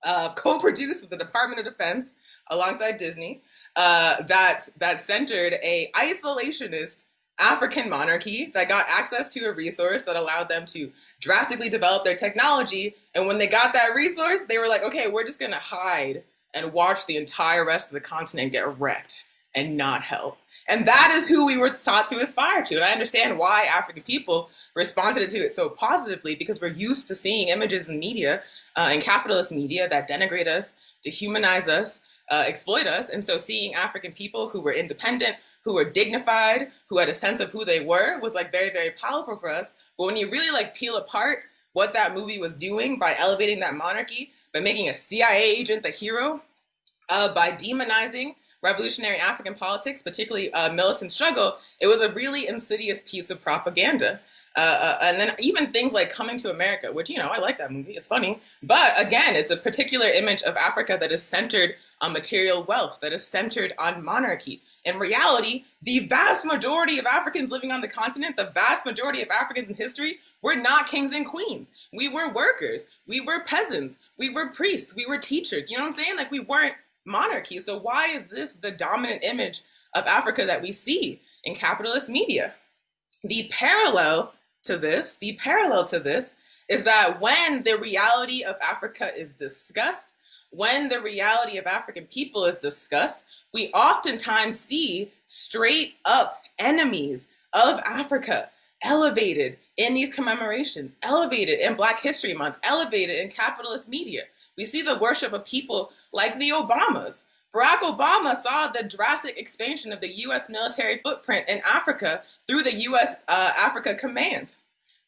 uh, co-produced with the Department of Defense alongside Disney uh, that that centered a isolationist African monarchy that got access to a resource that allowed them to drastically develop their technology. And when they got that resource, they were like, okay, we're just gonna hide and watch the entire rest of the continent get wrecked and not help. And that is who we were taught to aspire to. And I understand why African people responded to it so positively because we're used to seeing images in media, uh, in capitalist media, that denigrate us, dehumanize us, uh, exploit us. And so seeing African people who were independent, who were dignified, who had a sense of who they were was like very, very powerful for us. But when you really like peel apart what that movie was doing by elevating that monarchy, by making a CIA agent the hero, uh, by demonizing revolutionary African politics, particularly uh, militant struggle, it was a really insidious piece of propaganda. Uh, uh, and then even things like Coming to America, which, you know, I like that movie, it's funny. But again, it's a particular image of Africa that is centered on material wealth, that is centered on monarchy. In reality, the vast majority of Africans living on the continent, the vast majority of Africans in history, were not kings and queens. We were workers. We were peasants. We were priests. We were teachers. You know what I'm saying? Like we weren't monarchy. So why is this the dominant image of Africa that we see in capitalist media? The parallel to this, the parallel to this is that when the reality of Africa is discussed, when the reality of African people is discussed, we oftentimes see straight up enemies of Africa elevated in these commemorations, elevated in Black History Month, elevated in capitalist media. We see the worship of people like the Obamas. Barack Obama saw the drastic expansion of the U.S. military footprint in Africa through the U.S. Uh, Africa Command.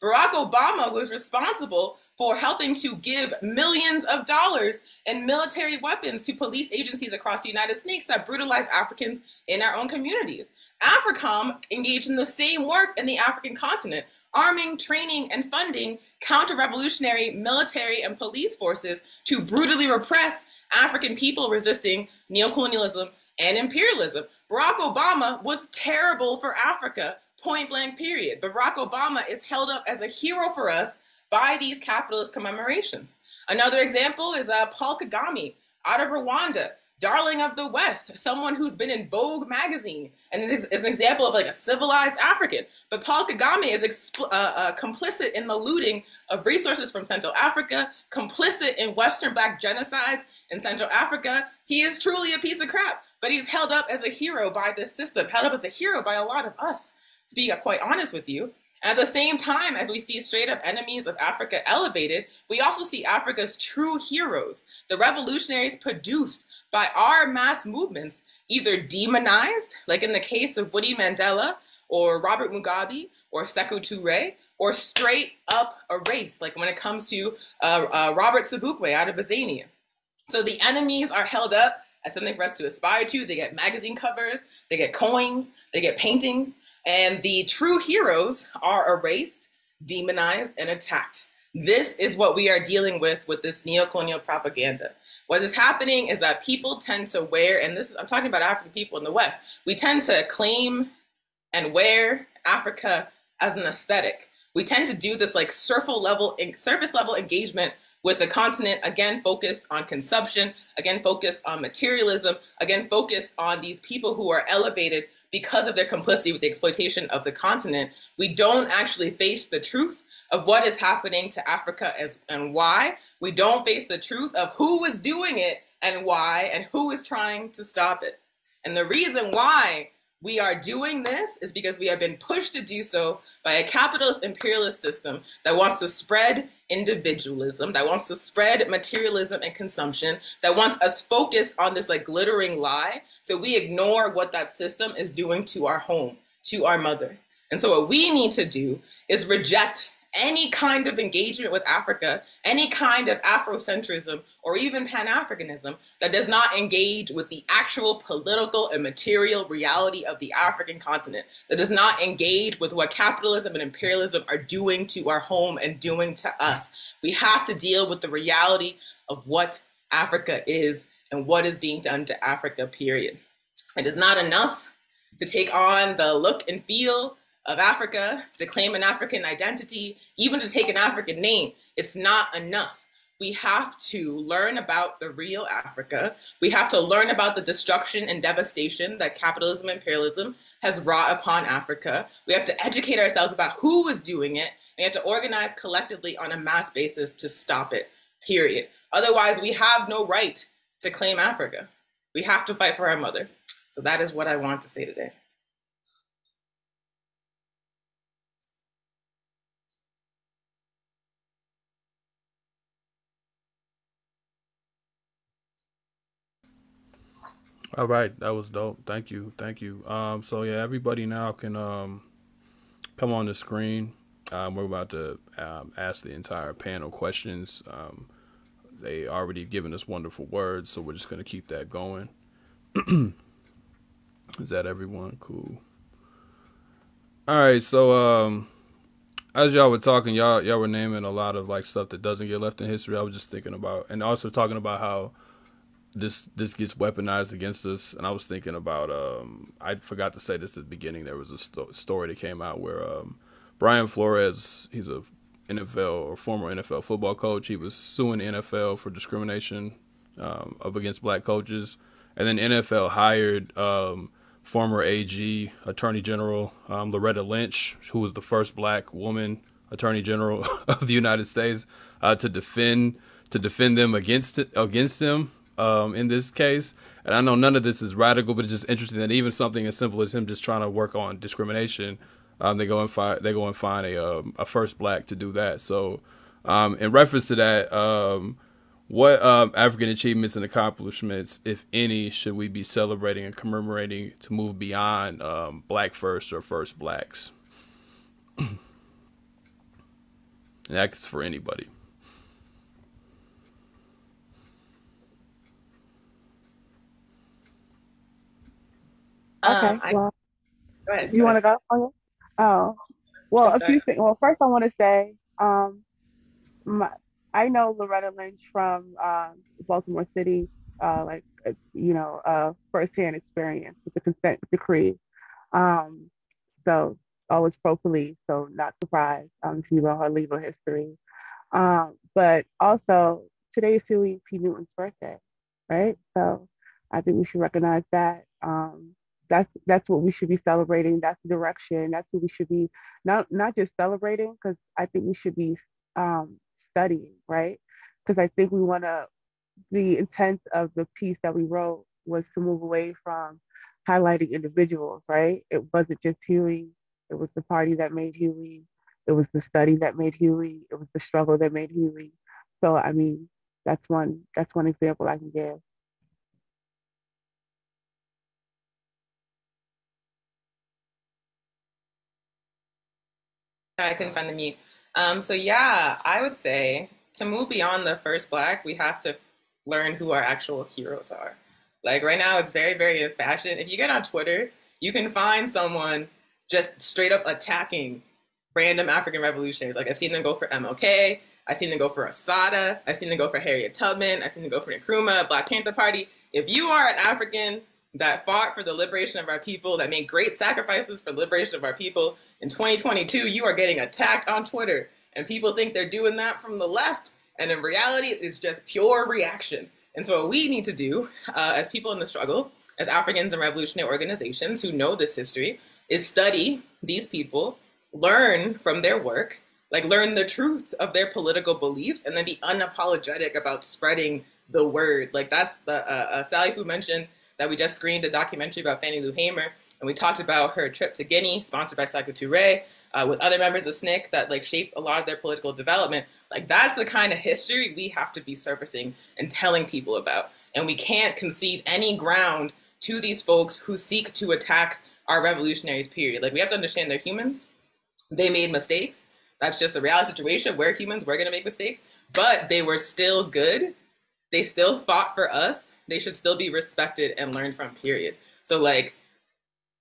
Barack Obama was responsible for helping to give millions of dollars in military weapons to police agencies across the United States that brutalize Africans in our own communities. AFRICOM engaged in the same work in the African continent, arming, training, and funding counter-revolutionary military and police forces to brutally repress African people resisting neocolonialism and imperialism. Barack Obama was terrible for Africa, point blank period. Barack Obama is held up as a hero for us by these capitalist commemorations. Another example is uh, Paul Kagame out of Rwanda darling of the West, someone who's been in Vogue magazine, and is, is an example of like a civilized African. But Paul Kagame is uh, uh, complicit in the looting of resources from Central Africa, complicit in Western Black genocides in Central Africa. He is truly a piece of crap, but he's held up as a hero by this system, held up as a hero by a lot of us, to be quite honest with you. And At the same time, as we see straight up enemies of Africa elevated, we also see Africa's true heroes, the revolutionaries produced by our mass movements, either demonized, like in the case of Winnie Mandela or Robert Mugabe or Sekou Toure, or straight up erased, like when it comes to uh, uh, Robert Sobukwe out of Azania. So the enemies are held up as something for us to aspire to. They get magazine covers, they get coins, they get paintings, and the true heroes are erased, demonized, and attacked. This is what we are dealing with with this neocolonial propaganda. What is happening is that people tend to wear, and this is, I'm talking about African people in the West, we tend to claim and wear Africa as an aesthetic. We tend to do this like surface level, surface level engagement with the continent, again, focused on consumption, again, focused on materialism, again, focused on these people who are elevated because of their complicity with the exploitation of the continent, we don't actually face the truth of what is happening to Africa as, and why. We don't face the truth of who is doing it and why, and who is trying to stop it. And the reason why we are doing this is because we have been pushed to do so by a capitalist imperialist system that wants to spread individualism, that wants to spread materialism and consumption, that wants us focused on this like glittering lie. So we ignore what that system is doing to our home, to our mother. And so what we need to do is reject any kind of engagement with Africa, any kind of Afrocentrism, or even Pan Africanism that does not engage with the actual political and material reality of the African continent, that does not engage with what capitalism and imperialism are doing to our home and doing to us. We have to deal with the reality of what Africa is and what is being done to Africa, period. It is not enough to take on the look and feel of Africa, to claim an African identity, even to take an African name. It's not enough we have to learn about the real Africa. We have to learn about the destruction and devastation that capitalism and imperialism has wrought upon Africa. We have to educate ourselves about who is doing it. And we have to organize collectively on a mass basis to stop it, period. Otherwise, we have no right to claim Africa. We have to fight for our mother. So that is what I want to say today. All right, that was dope. Thank you, thank you. Um, so yeah, everybody now can um, come on the screen. Um, we're about to um, ask the entire panel questions. Um, they already given us wonderful words, so we're just gonna keep that going. Is that everyone? Cool. All right, so um, as y'all were talking, y'all y'all were naming a lot of like stuff that doesn't get left in history. I was just thinking about, and also talking about how this this gets weaponized against us. And I was thinking about um, I forgot to say this at the beginning. There was a sto- story that came out where um, Brian Flores, he's a NFL or former NFL football coach. He was suing the NFL for discrimination um, up against black coaches, and then NFL hired um, former AG Attorney General um, Loretta Lynch, who was the first black woman Attorney General of the United States, uh, to defend to defend them against it, against him um, in this case. And I know none of this is radical, but it's just interesting that even something as simple as him just trying to work on discrimination, um, they go and find they go and find a um, a first black to do that. So, um, in reference to that, um, what um, African achievements and accomplishments, if any, should we be celebrating and commemorating to move beyond black first or first blacks? and that's for anybody. Okay. Um, I, well, go ahead. You want to go? Okay. Oh, well, a few things. Well, first I want to say, um, my, I know Loretta Lynch from uh, Baltimore City, uh, like uh, you know, uh, firsthand experience with the consent decree. Um, so always pro police, so not surprised um, if you know her legal history. Um, but also today is Huey P. Newton's birthday, right? So I think we should recognize that. Um, that's that's what we should be celebrating. That's the direction. That's what we should be not not just celebrating because i think we should be um, studying right? Because i think we want to the intent of the piece that we wrote was to move away from highlighting individuals right? It wasn't just huey it was the party that made huey it was the study that made huey it was the struggle that made huey so i mean that's one that's one example i can give I couldn't find the mute. Um, so yeah, I would say to move beyond the first black, we have to learn who our actual heroes are. Like right now, it's very, very in fashion. If you get on Twitter, you can find someone just straight up attacking random African revolutionaries. Like I've seen them go for MLK. I've seen them go for Assata. I've seen them go for Harriet Tubman. I've seen them go for Nkrumah, Black Panther Party. If you are an African that fought for the liberation of our people, that made great sacrifices for liberation of our people. In 2022, you are getting attacked on Twitter, and people think they're doing that from the left, and in reality, it's just pure reaction. And so, what we need to do uh, as people in the struggle, as Africans and revolutionary organizations who know this history, is study these people, learn from their work, like learn the truth of their political beliefs, and then be unapologetic about spreading the word. Like that's the uh, uh, Salifu mentioned that we just screened a documentary about Fannie Lou Hamer, and we talked about her trip to Guinea, sponsored by Sekou Touré, uh, with other members of SNCC that like shaped a lot of their political development. Like that's the kind of history we have to be surfacing and telling people about, and we can't concede any ground to these folks who seek to attack our revolutionaries. Period. Like we have to understand they're humans. They made mistakes. That's just the reality situation. We're humans. We're gonna make mistakes, but they were still good. They still fought for us they should still be respected and learned from, period. So, like,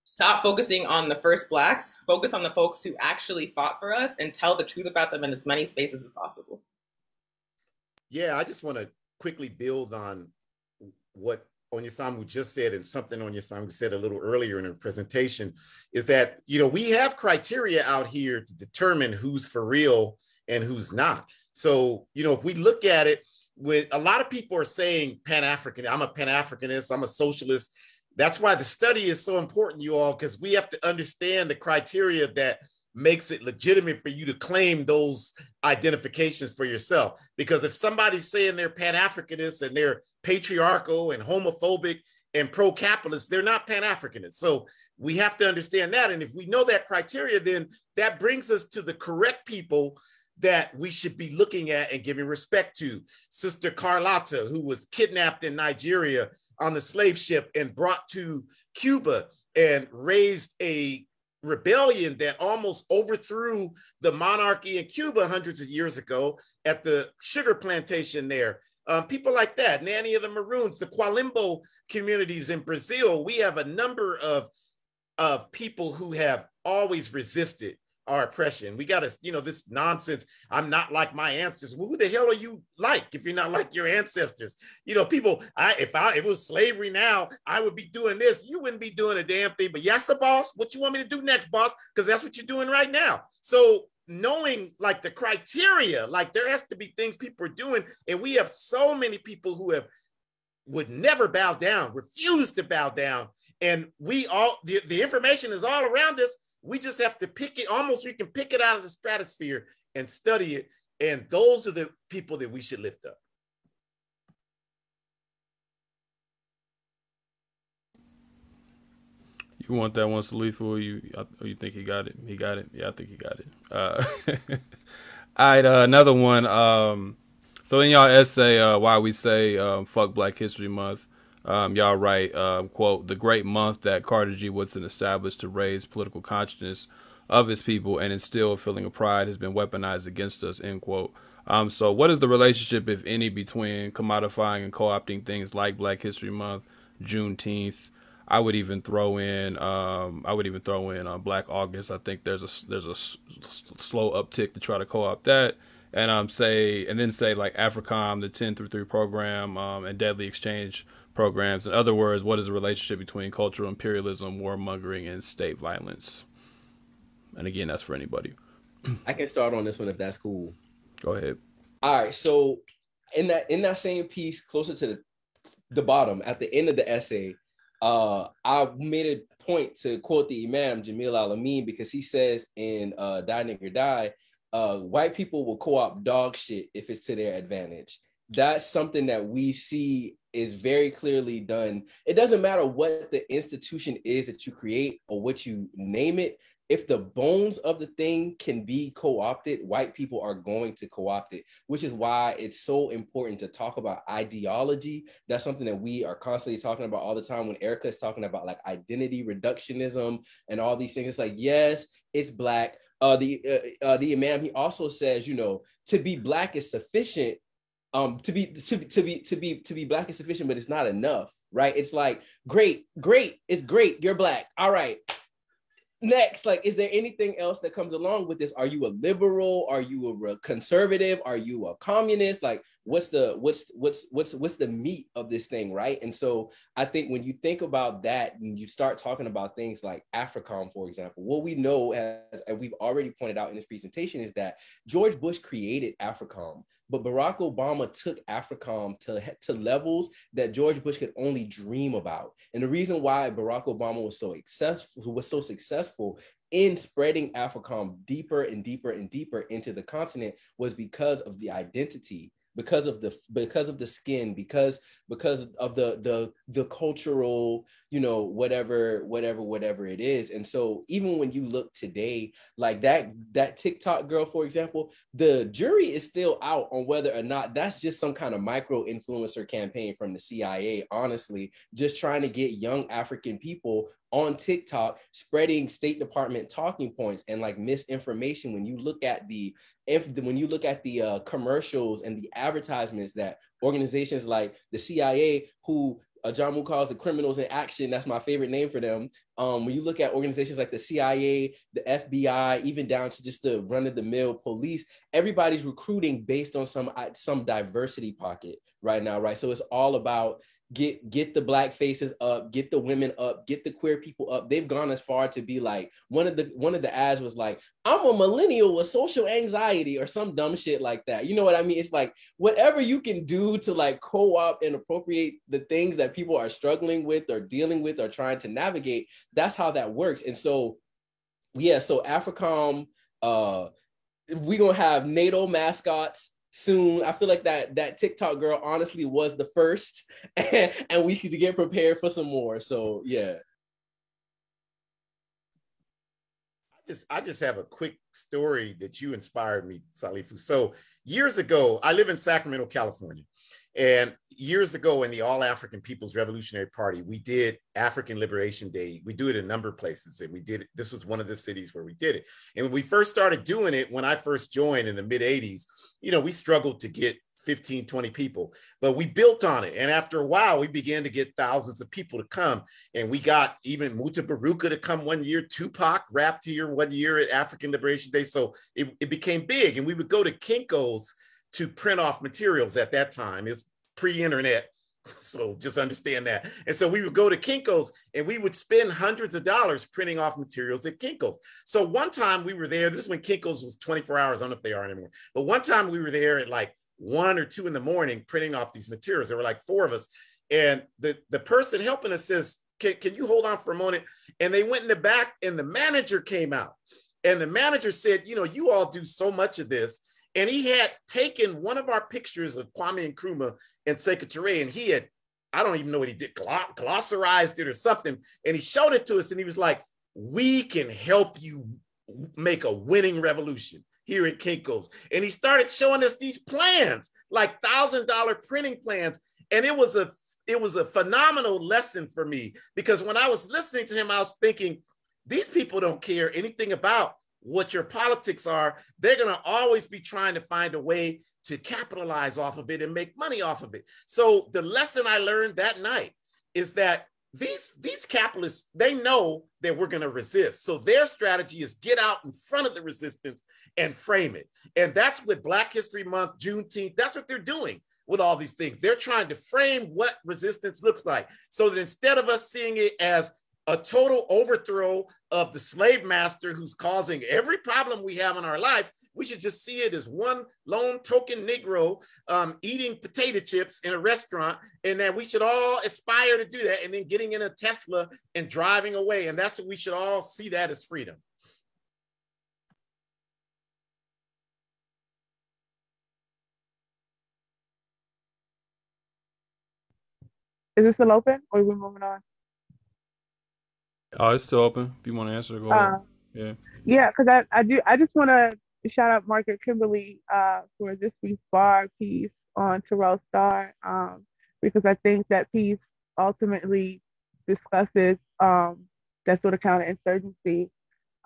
stop focusing on the first blacks, focus on the folks who actually fought for us and tell the truth about them in as many spaces as possible. Yeah, I just want to quickly build on what Onyesonwu just said, and something Onyesonwu said a little earlier in her presentation, is that you know we have criteria out here to determine who's for real and who's not. So you know if we look at it with a lot of people are saying Pan African, I'm a Pan Africanist, I'm a socialist. That's why the study is so important, you all, because we have to understand the criteria that makes it legitimate for you to claim those identifications for yourself. Because if somebody's saying they're Pan Africanists and they're patriarchal and homophobic and pro capitalist, they're not Pan Africanists. So we have to understand that. And if we know that criteria, then that brings us to the correct people that we should be looking at and giving respect to. Sister Carlotta, who was kidnapped in Nigeria on the slave ship and brought to Cuba and raised a rebellion that almost overthrew the monarchy in Cuba hundreds of years ago at the sugar plantation there. Um, people like that, Nanny of the Maroons, the Quilombo communities in Brazil. We have a number of, of people who have always resisted our oppression. We got to, you know, this nonsense. I'm not like my ancestors. Well, who the hell are you like if you're not like your ancestors? You know, people, I if I if it was slavery now, I would be doing this. You wouldn't be doing a damn thing. But yes, boss, what you want me to do next, boss? Because that's what you're doing right now. So knowing like the criteria, like there has to be things people are doing. And we have so many people who have would never bow down, refuse to bow down. And we all the, the information is all around us we just have to pick it almost, we can pick it out of the stratosphere and study it. And those are the people that we should lift up. You want that one, Salifu? You you think he got it? He got it. Yeah, I think he got it. Uh, all right, uh, another one. Um, so in y'all essay, uh, why we say um, "fuck Black History Month," Um, y'all write, uh, quote, the great month that Carter G. Woodson established to raise political consciousness of his people and instill a feeling of pride has been weaponized against us, end quote. Um, so what is the relationship, if any, between commodifying and co-opting things like Black History Month, Juneteenth? I would even throw in, um, I would even throw in uh, Black August. I think there's a there's a s- slow uptick to try to co-opt that, and um, say and then say like AFRICOM, the 1033 program, um, and Deadly Exchange programs. In other words, what is the relationship between cultural imperialism, warmongering, and state violence? And again, that's for anybody. I can start on this one if that's cool. Go ahead. All right. So in that in that same piece, closer to the, the bottom, at the end of the essay, uh, I made a point to quote the Imam Jamil Al-Amin because he says in uh, Die Nigger Die, uh, white people will co-opt dog shit if it's to their advantage. That's something that we see is very clearly done. It doesn't matter what the institution is that you create or what you name it. If the bones of the thing can be co opted, white people are going to co opt it, which is why it's so important to talk about ideology. That's something that we are constantly talking about all the time when Erica is talking about like identity reductionism and all these things. It's like, yes, it's Black. Uh, the uh, uh, the imam he also says, you know, to be Black is sufficient um to be to, to be to be to be black is sufficient but it's not enough right? It's like great great it's great you're black all right next like is there anything else that comes along with this? Are you a liberal? Are you a conservative? Are you a communist? Like what's the what's what's what's what's the meat of this thing right? And so i think when you think about that and you start talking about things like africom for example what we know as, as we've already pointed out in this presentation is that george bush created africom but Barack Obama took AFRICOM to, to levels that George Bush could only dream about. And the reason why Barack Obama was so successful was so successful in spreading AFRICOM deeper and deeper and deeper into the continent was because of the identity because of the because of the skin because because of the the the cultural you know whatever whatever whatever it is. And so even when you look today like that that tiktok girl for example the jury is still out on whether or not that's just some kind of micro influencer campaign from the cia honestly just trying to get young african people on TikTok spreading State Department talking points and like misinformation. When you look at the if when you look at the uh, commercials and the advertisements that organizations like the CIA, who uh, John Moo calls the criminals in action. That's my favorite name for them. Um, when you look at organizations like the CIA, the FBI, even down to just the run of the mill police, everybody's recruiting based on some some diversity pocket, right now, right? So it's all about get get the black faces up, get the women up, get the queer people up. They've gone as far to be like one of the one of the ads was like, I'm a millennial with social anxiety or some dumb shit like that. You know what I mean? It's like whatever you can do to like co-opt and appropriate the things that people are struggling with or dealing with or trying to navigate. That's how that works. And so yeah, so AFRICOM, uh, we're gonna have NATO mascots soon. I feel like that that TikTok girl honestly was the first, and, and we should get prepared for some more. So yeah. I just I just have a quick story that you inspired me, Salifu. So years ago, I live in Sacramento, California. And years ago in the All African People's Revolutionary Party, we did African Liberation Day. We do it in a number of places. And we did it. This was one of the cities where we did it. And when we first started doing it, when I first joined in the mid 80s, you know, we struggled to get 15, 20 people, but we built on it. And after a while, we began to get thousands of people to come. And we got even Mutabaruka to come one year, Tupac rapped here one year at African Liberation Day. So it, it became big. And we would go to Kinko's to print off materials at that time. It's pre-internet. So just understand that. And so we would go to Kinko's and we would spend hundreds of dollars printing off materials at Kinko's. So one time we were there, this is when Kinko's was 24 hours. I don't know if they are anymore, but one time we were there at like one or two in the morning printing off these materials. There were like four of us. And the, the person helping us says, can, can you hold on for a moment? And they went in the back and the manager came out. And the manager said, you know, you all do so much of this and he had taken one of our pictures of Kwame Nkrumah and Sekou and he had, I don't even know what he did, glossarized it or something. And he showed it to us, and he was like, we can help you make a winning revolution here at Kinko's. And he started showing us these plans, like thousand dollar printing plans. And it was a it was a phenomenal lesson for me because when I was listening to him, I was thinking, these people don't care anything about what your politics are, they're going to always be trying to find a way to capitalize off of it and make money off of it. So the lesson I learned that night is that these these capitalists they know that we're going to resist. So their strategy is get out in front of the resistance and frame it. And that's what Black History Month, Juneteenth, that's what they're doing with all these things. They're trying to frame what resistance looks like so that instead of us seeing it as a total overthrow of the slave master who's causing every problem we have in our lives. We should just see it as one lone token Negro um, eating potato chips in a restaurant, and that we should all aspire to do that, and then getting in a Tesla and driving away. And that's what we should all see that as freedom. Is this still open, or are we moving on? Oh, it's still open. If you want to answer, go ahead. Uh, yeah. Yeah, because I, I do I just want to shout out Margaret Kimberly uh, for this week's BAR piece on Terrell Starr um, because I think that piece ultimately discusses um, that sort of counterinsurgency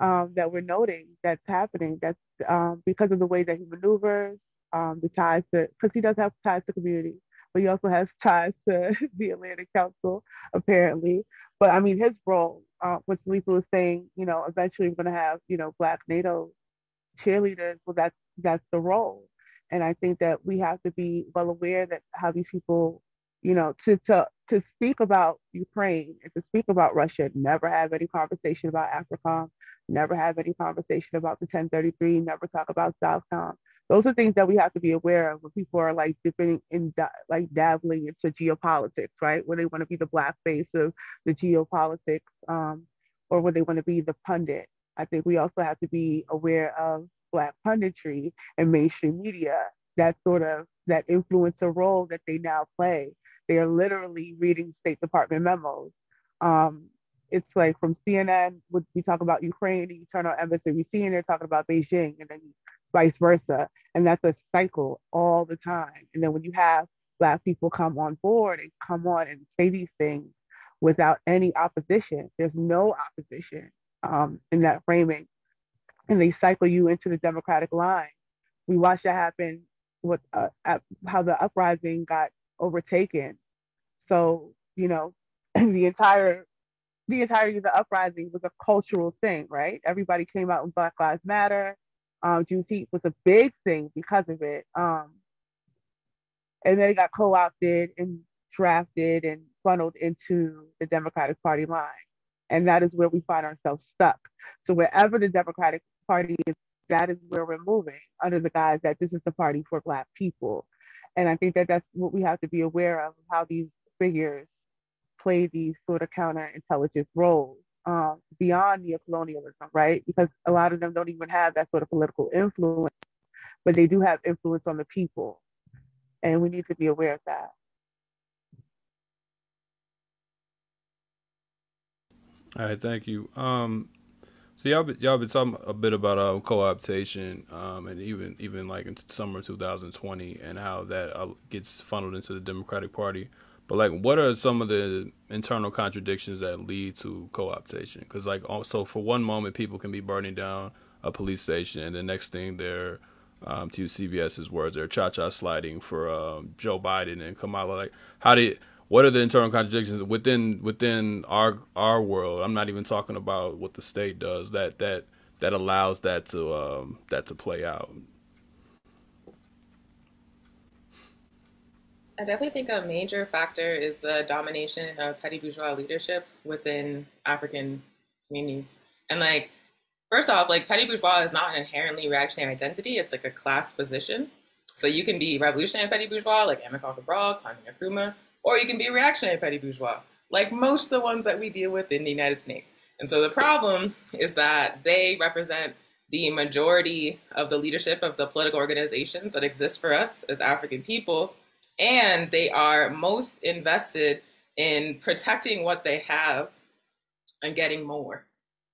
um, that we're noting that's happening. That's um, because of the way that he maneuvers, um, the ties to, because he does have ties to community, but he also has ties to the Atlantic Council, apparently. But I mean, his role, uh, what Lisa was saying, you know, eventually we're going to have, you know, Black NATO cheerleaders. Well, that's that's the role, and I think that we have to be well aware that how these people, you know, to to to speak about Ukraine and to speak about Russia, never have any conversation about AFRICOM, never have any conversation about the 1033, never talk about Southcom those are things that we have to be aware of when people are like dipping in like dabbling into geopolitics, right? Where they want to be the black face of the geopolitics, um, or where they want to be the pundit. I think we also have to be aware of black punditry and mainstream media, that sort of that influencer role that they now play. They are literally reading State Department memos. Um, it's like from CNN, we talk about Ukraine, you turn on MSNBC and they're talking about Beijing, and then vice versa. And that's a cycle all the time. And then when you have Black people come on board and come on and say these things without any opposition, there's no opposition um, in that framing. And they cycle you into the Democratic line. We watched that happen with uh, how the uprising got overtaken. So, you know, the entire the entirety of the uprising was a cultural thing, right? Everybody came out in Black Lives Matter um, Juneteenth was a big thing because of it. Um, and it got co-opted and drafted and funneled into the Democratic Party line. And that is where we find ourselves stuck. So wherever the Democratic Party is, that is where we're moving under the guise that this is the party for Black people. And I think that that's what we have to be aware of, how these figures play these sort of counterintelligence roles um, beyond neocolonialism, right? Because a lot of them don't even have that sort of political influence, but they do have influence on the people. And we need to be aware of that. All right, thank you. Um, so y'all, y'all been talking a bit about uh, co-optation, um, and even even like in summer 2020, and how that uh, gets funneled into the Democratic Party. But like, what are some of the internal contradictions that lead to co-optation? Because like, also for one moment, people can be burning down a police station, and the next thing they're um, to use CBS's words, they're cha-cha sliding for um, Joe Biden and Kamala. Like, how do you, what are the internal contradictions within within our our world? I'm not even talking about what the state does that that that allows that to um, that to play out. I definitely think a major factor is the domination of petty bourgeois leadership within African communities. And like, first off, like petty bourgeois is not an inherently reactionary identity. It's like a class position. So you can be revolutionary petty bourgeois, like Amilcar Cabral, Kwame Nkrumah, or you can be reactionary petty bourgeois, like most of the ones that we deal with in the United States. And so the problem is that they represent the majority of the leadership of the political organizations that exist for us as African people and they are most invested in protecting what they have and getting more.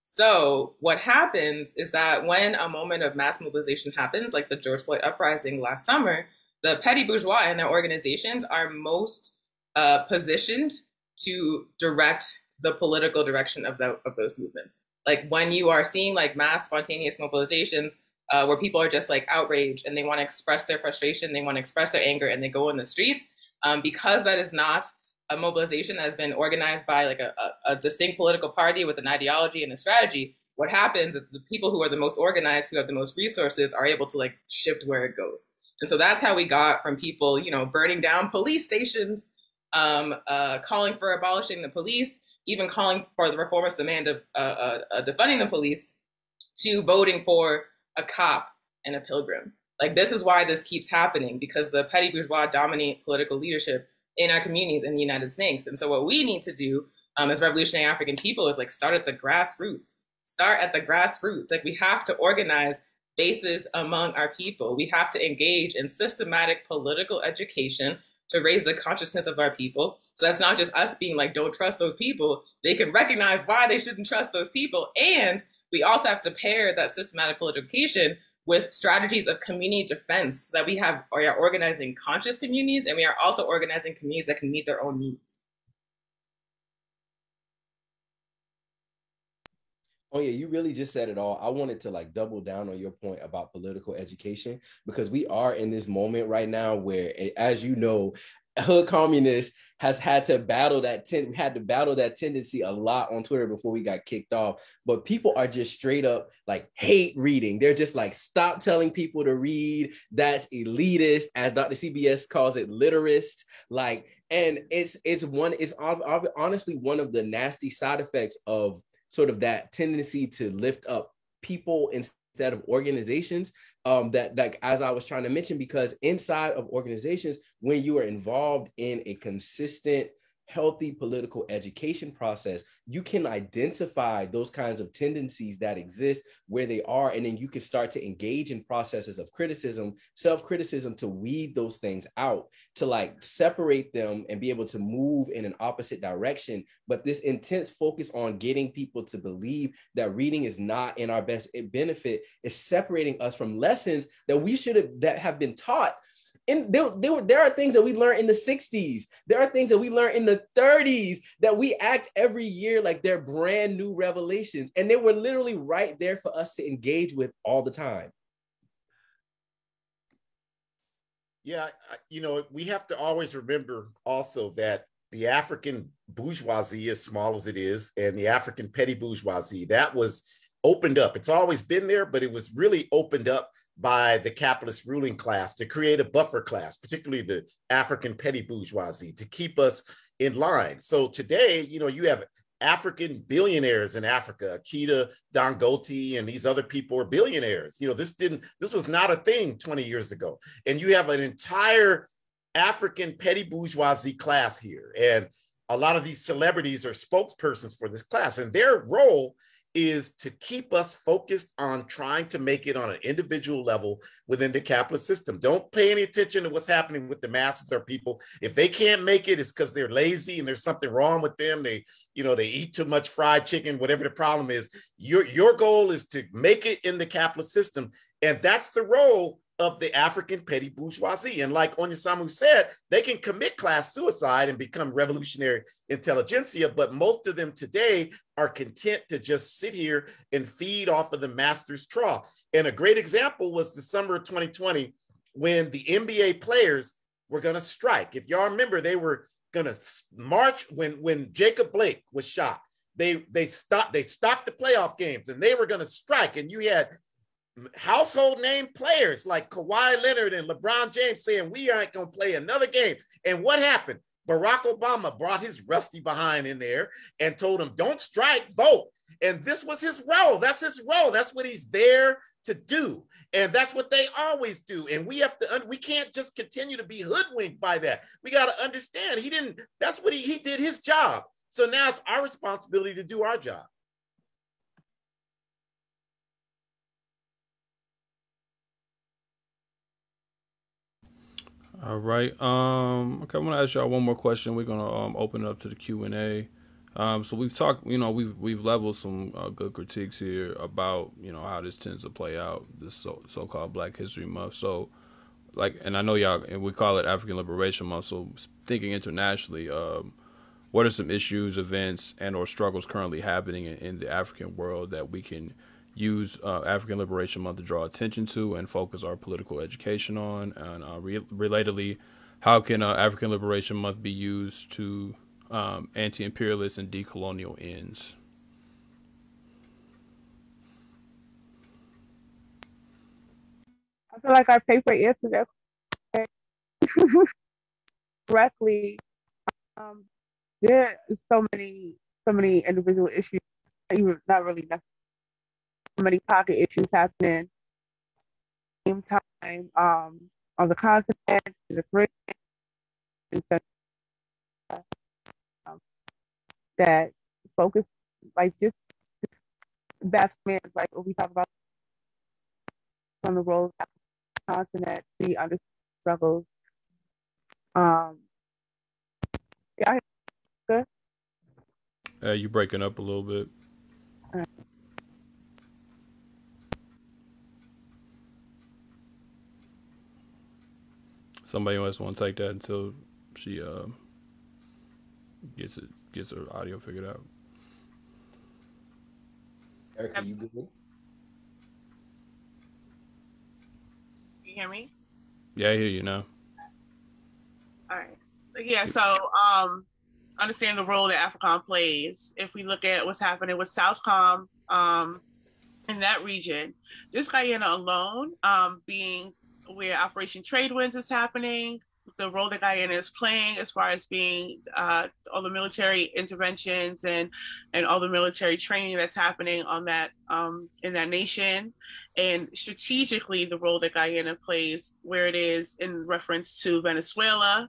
So, what happens is that when a moment of mass mobilization happens, like the George Floyd uprising last summer, the petty bourgeois and their organizations are most uh, positioned to direct the political direction of, the, of those movements. Like when you are seeing like mass spontaneous mobilizations, uh, where people are just like outraged and they want to express their frustration, they want to express their anger, and they go in the streets. Um, because that is not a mobilization that has been organized by like a, a, a, distinct political party with an ideology and a strategy. What happens is the people who are the most organized, who have the most resources, are able to like shift where it goes. And so that's how we got from people, you know, burning down police stations, um, uh, calling for abolishing the police, even calling for the reformist demand of uh, uh, uh defunding the police, to voting for a cop, and a pilgrim. Like this is why this keeps happening because the petty bourgeois dominate political leadership in our communities in the United States. And so what we need to do um, as revolutionary African people is like start at the grassroots. Start at the grassroots. Like we have to organize bases among our people. We have to engage in systematic political education to raise the consciousness of our people. So that's not just us being like, don't trust those people. They can recognize why they shouldn't trust those people. And we also have to pair that systematic education with strategies of community defense so that we have we are organizing conscious communities and we are also organizing communities that can meet their own needs. Oh yeah, you really just said it all. I wanted to like double down on your point about political education because we are in this moment right now where, as you know, hood communist has had to battle that ten had to battle that tendency a lot on Twitter before we got kicked off. But people are just straight up like hate reading. They're just like stop telling people to read. That's elitist, as Dr. CBS calls it, literist. Like, and it's it's one it's honestly one of the nasty side effects of sort of that tendency to lift up people instead of organizations um, that like as I was trying to mention, because inside of organizations, when you are involved in a consistent healthy political education process, you can identify those kinds of tendencies that exist where they are. And then you can start to engage in processes of criticism, self criticism to weed those things out, to like separate them and be able to move in an opposite direction. But this intense focus on getting people to believe that reading is not in our best benefit is separating us from lessons that we should have that have been taught in there, there, there are things that we learn in the 60s. There are things that we learn in the 30s that we act every year like they're brand new revelations. And they were literally right there for us to engage with all the time. Yeah, you know, we have to always remember also that the African bourgeoisie, as small as it is, and the African petty bourgeoisie, that was opened up. It's always been there, but it was really opened up by the capitalist ruling class to create a buffer class, particularly the African petty bourgeoisie, to keep us in line. So today, you know, you have African billionaires in Africa, Aliko Dangote, and these other people are billionaires. You know, this didn't, this was not a thing 20 years ago. And you have an entire African petty bourgeoisie class here. And a lot of these celebrities are spokespersons for this class, and their role is to keep us focused on trying to make it on an individual level within the capitalist system. Don't pay any attention to what's happening with the masses or people. If they can't make it, it's because they're lazy and there's something wrong with them. They, you know, they eat too much fried chicken, whatever the problem is. Your your goal is to make it in the capitalist system, and that's the role of the African petty bourgeoisie. And like Onyesonwu said, they can commit class suicide and become revolutionary intelligentsia, but most of them today are content to just sit here and feed off of the master's trough. And a great example was the summer of 2020 when the NBA players were going to strike. If y'all remember, they were going to march when when Jacob Blake was shot. They they stopped they stopped the playoff games and they were going to strike. And you had household name players like Kawhi Leonard and LeBron James saying we aren't going to play another game. And what happened? Barack Obama brought his rusty behind in there and told him, don't strike, vote. And this was his role. That's his role. That's what he's there to do. And that's what they always do. And we have to, we can't just continue to be hoodwinked by that. We got to understand he didn't, that's what he, he did his job. So now it's our responsibility to do our job. All right. Um, okay, I'm gonna ask y'all one more question. We're gonna um, open it up to the Q and A. Um, so we've talked, you know, we've we've leveled some uh, good critiques here about you know how this tends to play out this so so called Black History Month. So, like, and I know y'all, and we call it African Liberation Month. So thinking internationally, um, what are some issues, events, and or struggles currently happening in, in the African world that we can use uh, African Liberation Month to draw attention to and focus our political education on? And uh, re- relatedly, how can uh, African Liberation Month be used to um, anti-imperialist and decolonial ends? I feel like our paper answered that correctly. Um, there are so many, so many individual issues, even not really necessarily many pocket issues happening same time um, on the continent, the Caribbean, um, that focus like just best man, like what we talk about on the road continent, the under struggles. Um, yeah. Uh, you breaking up a little bit. Somebody else want to take that until she uh, gets it gets her audio figured out. Erica, you good? You hear me? Yeah, I hear you now. All right. Yeah, so um understand the role that AFRICOM plays. If we look at what's happening with Southcom um in that region, just Guyana alone um being where Operation Trade Winds is happening, the role that Guyana is playing as far as being uh, all the military interventions and and all the military training that's happening on that um, in that nation, and strategically the role that Guyana plays where it is in reference to Venezuela.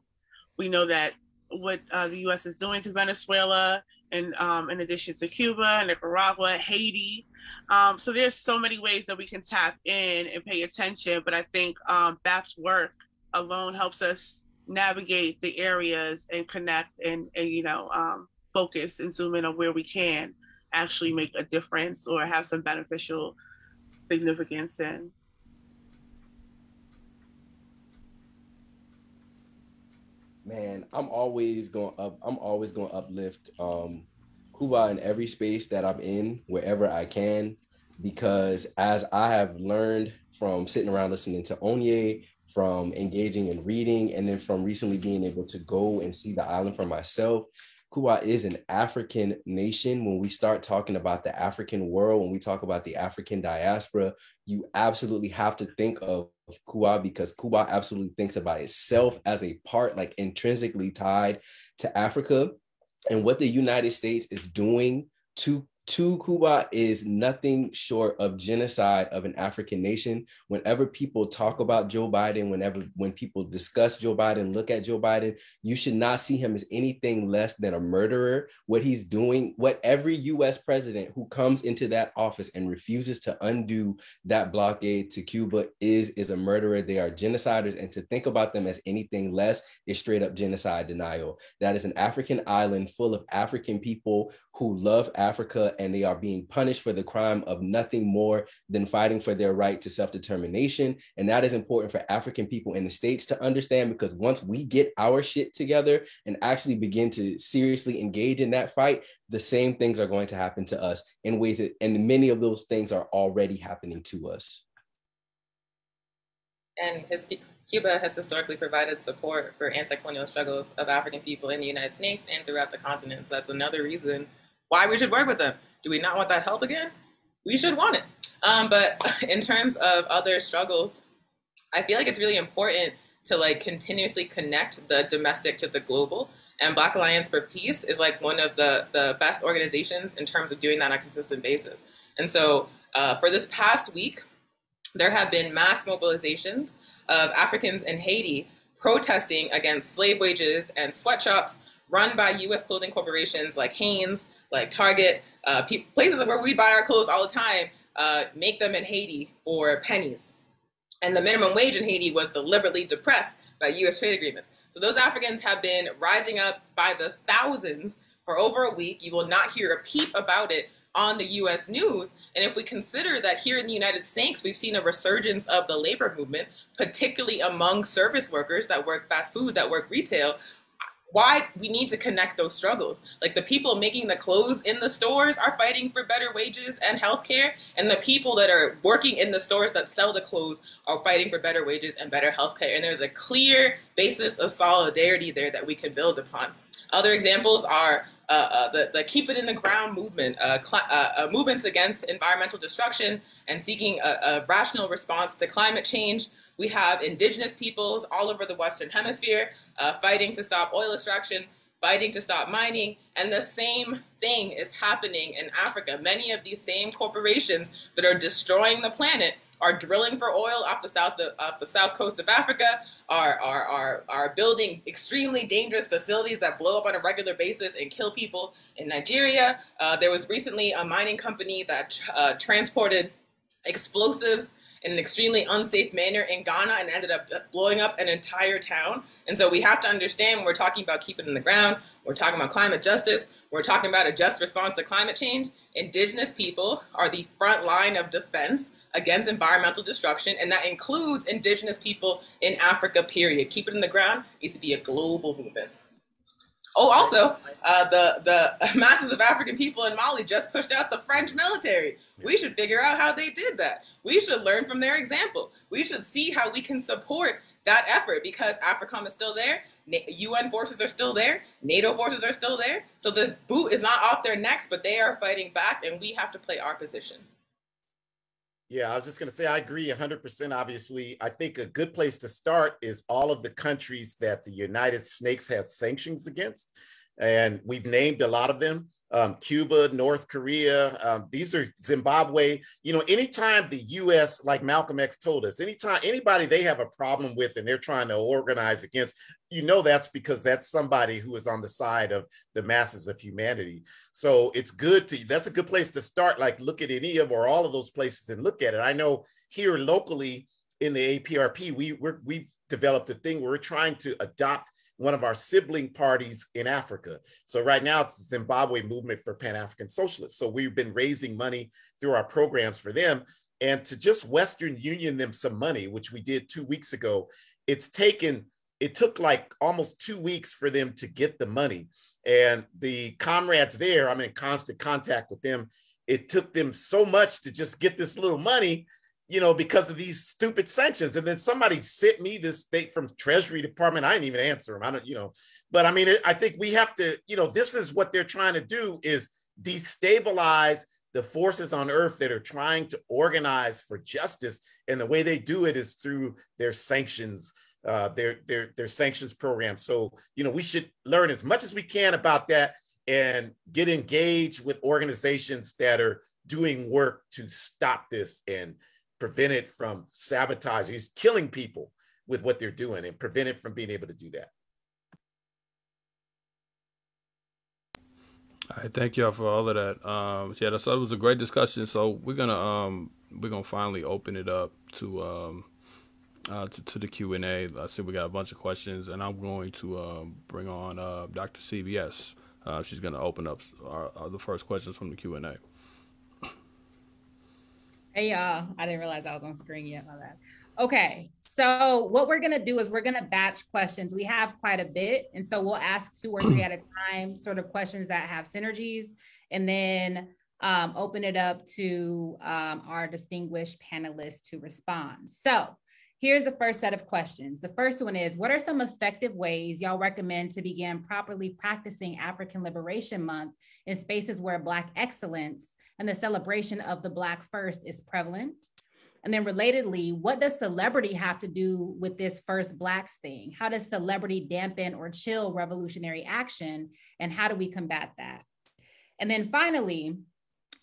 We know that what uh, the U.S. is doing to Venezuela, and um, in addition to Cuba, Nicaragua, Haiti, um, so there's so many ways that we can tap in and pay attention, but I think um, BAP's work alone helps us navigate the areas and connect and, and you know um, focus and zoom in on where we can actually make a difference or have some beneficial significance in. Man, I'm always going up. I'm always going to uplift um, Cuba in every space that I'm in, wherever I can, because as I have learned from sitting around listening to Onye, from engaging in reading, and then from recently being able to go and see the island for myself, Cuba is an African nation. When we start talking about the African world, when we talk about the African diaspora, you absolutely have to think of Cuba because Cuba absolutely thinks about itself as a part, like intrinsically tied to Africa. And what the United States is doing to to Cuba is nothing short of genocide of an African nation. Whenever people talk about Joe Biden, whenever when people discuss Joe Biden, look at Joe Biden, you should not see him as anything less than a murderer. What he's doing, what every US president who comes into that office and refuses to undo that blockade to Cuba is is a murderer. They are genociders and to think about them as anything less is straight up genocide denial. That is an African island full of African people who love Africa and they are being punished for the crime of nothing more than fighting for their right to self determination. And that is important for African people in the States to understand because once we get our shit together and actually begin to seriously engage in that fight, the same things are going to happen to us in ways that, and many of those things are already happening to us. And his, Cuba has historically provided support for anti-colonial struggles of African people in the United States and throughout the continent. So that's another reason why we should work with them. Do we not want that help again? We should want it. Um, but in terms of other struggles, I feel like it's really important to like continuously connect the domestic to the global. And Black Alliance for Peace is like one of the, the best organizations in terms of doing that on a consistent basis. And so uh, for this past week, there have been mass mobilizations of Africans in Haiti protesting against slave wages and sweatshops run by U.S. clothing corporations like Hanes, like Target, uh, places where we buy our clothes all the time, uh, make them in Haiti for pennies. And the minimum wage in Haiti was deliberately depressed by U.S. trade agreements. So those Africans have been rising up by the thousands for over a week. You will not hear a peep about it on the US news. And if we consider that here in the United States, we've seen a resurgence of the labor movement, particularly among service workers that work fast food, that work retail, why we need to connect those struggles. Like the people making the clothes in the stores are fighting for better wages and health care, and the people that are working in the stores that sell the clothes are fighting for better wages and better health care. And there's a clear basis of solidarity there that we can build upon. Other examples are uh, uh, the, the Keep It in the Ground movement, uh, uh, movements against environmental destruction and seeking a, a, rational response to climate change. We have indigenous peoples all over the Western Hemisphere uh, fighting to stop oil extraction, fighting to stop mining, and the same thing is happening in Africa. Many of these same corporations that are destroying the planet are drilling for oil off the south of, off the south coast of Africa, are, are, are, are building extremely dangerous facilities that blow up on a regular basis and kill people in Nigeria. Uh, there was recently a mining company that uh, transported explosives in an extremely unsafe manner in Ghana and ended up blowing up an entire town. And so we have to understand when we're talking about keeping in the ground, we're talking about climate justice, we're talking about a just response to climate change. Indigenous people are the front line of defense against environmental destruction, and that includes indigenous people in Africa, period. Keep it in the ground needs to be a global movement. Oh, also, uh, the the masses of African people in Mali just pushed out the French military. We should figure out how they did that. We should learn from their example. We should see how we can support that effort because AFRICOM is still there, UN forces are still there, NATO forces are still there. So the boot is not off their necks, but they are fighting back, and we have to play our position. Yeah, I was just going to say, I agree 100%. Obviously, I think a good place to start is all of the countries that the United Snakes has sanctions against. And we've named a lot of them um, Cuba, North Korea. Um, these are Zimbabwe. You know, anytime the U.S., like Malcolm X told us, anytime anybody they have a problem with and they're trying to organize against, you know, that's because that's somebody who is on the side of the masses of humanity. So it's good to that's a good place to start. Like, look at any of or all of those places and look at it. I know here locally in the APRP, we we're, we've developed a thing where we're trying to adopt one of our sibling parties in Africa. So right now it's the Zimbabwe Movement for Pan-African Socialists. So we've been raising money through our programs for them and to just Western Union them some money, which we did two weeks ago. It's taken, it took like almost two weeks for them to get the money. And the comrades there, I'm in constant contact with them. It took them so much to just get this little money you know, because of these stupid sanctions. And then somebody sent me this state from Treasury Department. I didn't even answer them. I don't, you know, but I mean, I think we have to, you know, this is what they're trying to do is destabilize the forces on earth that are trying to organize for justice. And the way they do it is through their sanctions, uh, their, their, their sanctions program. So, you know, we should learn as much as we can about that and get engaged with organizations that are doing work to stop this and prevent it from sabotaging, he's killing people with what they're doing and prevent it from being able to do that. All right, thank y'all for all of that. Um, yeah, that was a great discussion. So we're gonna um, we're gonna finally open it up to um, uh, to, to, the Q and A. I see we got a bunch of questions, and I'm going to um, bring on uh, Dr. CBS. Uh, she's gonna open up our, our, the first questions from the Q and A. Hey y'all, I didn't realize I was on screen yet. My bad. Okay, so what we're gonna do is we're gonna batch questions. We have quite a bit, and so we'll ask two or three at a time, sort of questions that have synergies, and then um, open it up to um, our distinguished panelists to respond. So here's the first set of questions. The first one is, what are some effective ways y'all recommend to begin properly practicing African Liberation Month in spaces where Black excellence and the celebration of the Black first is prevalent? And then relatedly, what does celebrity have to do with this first Blacks thing? How does celebrity dampen or chill revolutionary action? And how do we combat that? And then finally,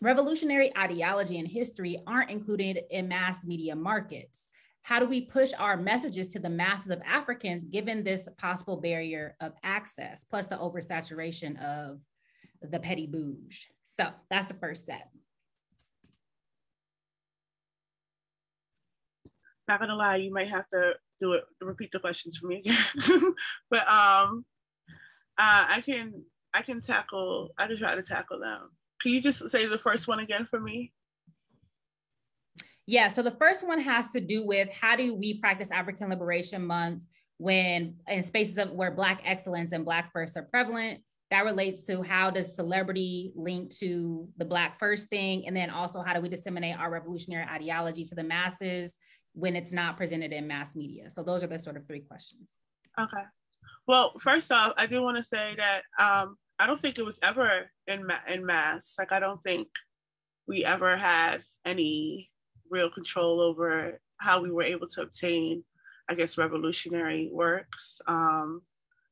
revolutionary ideology and history aren't included in mass media markets. How do we push our messages to the masses of Africans given this possible barrier of access, plus the oversaturation of the petty bouge? So that's the first set. Not gonna lie, you might have to do it, repeat the questions for me again. but um, uh, I can I can tackle. I can try to tackle them. Can you just say the first one again for me? Yeah. So the first one has to do with how do we practice African Liberation Month when in spaces of where Black excellence and Black first are prevalent that relates to how does celebrity link to the black first thing and then also how do we disseminate our revolutionary ideology to the masses when it's not presented in mass media? So those are the sort of three questions. Okay. Well first off i do want to say that um, i don't think it was ever in, ma- in mass. Like i don't think we ever had any real control over how we were able to obtain i guess revolutionary works. Um,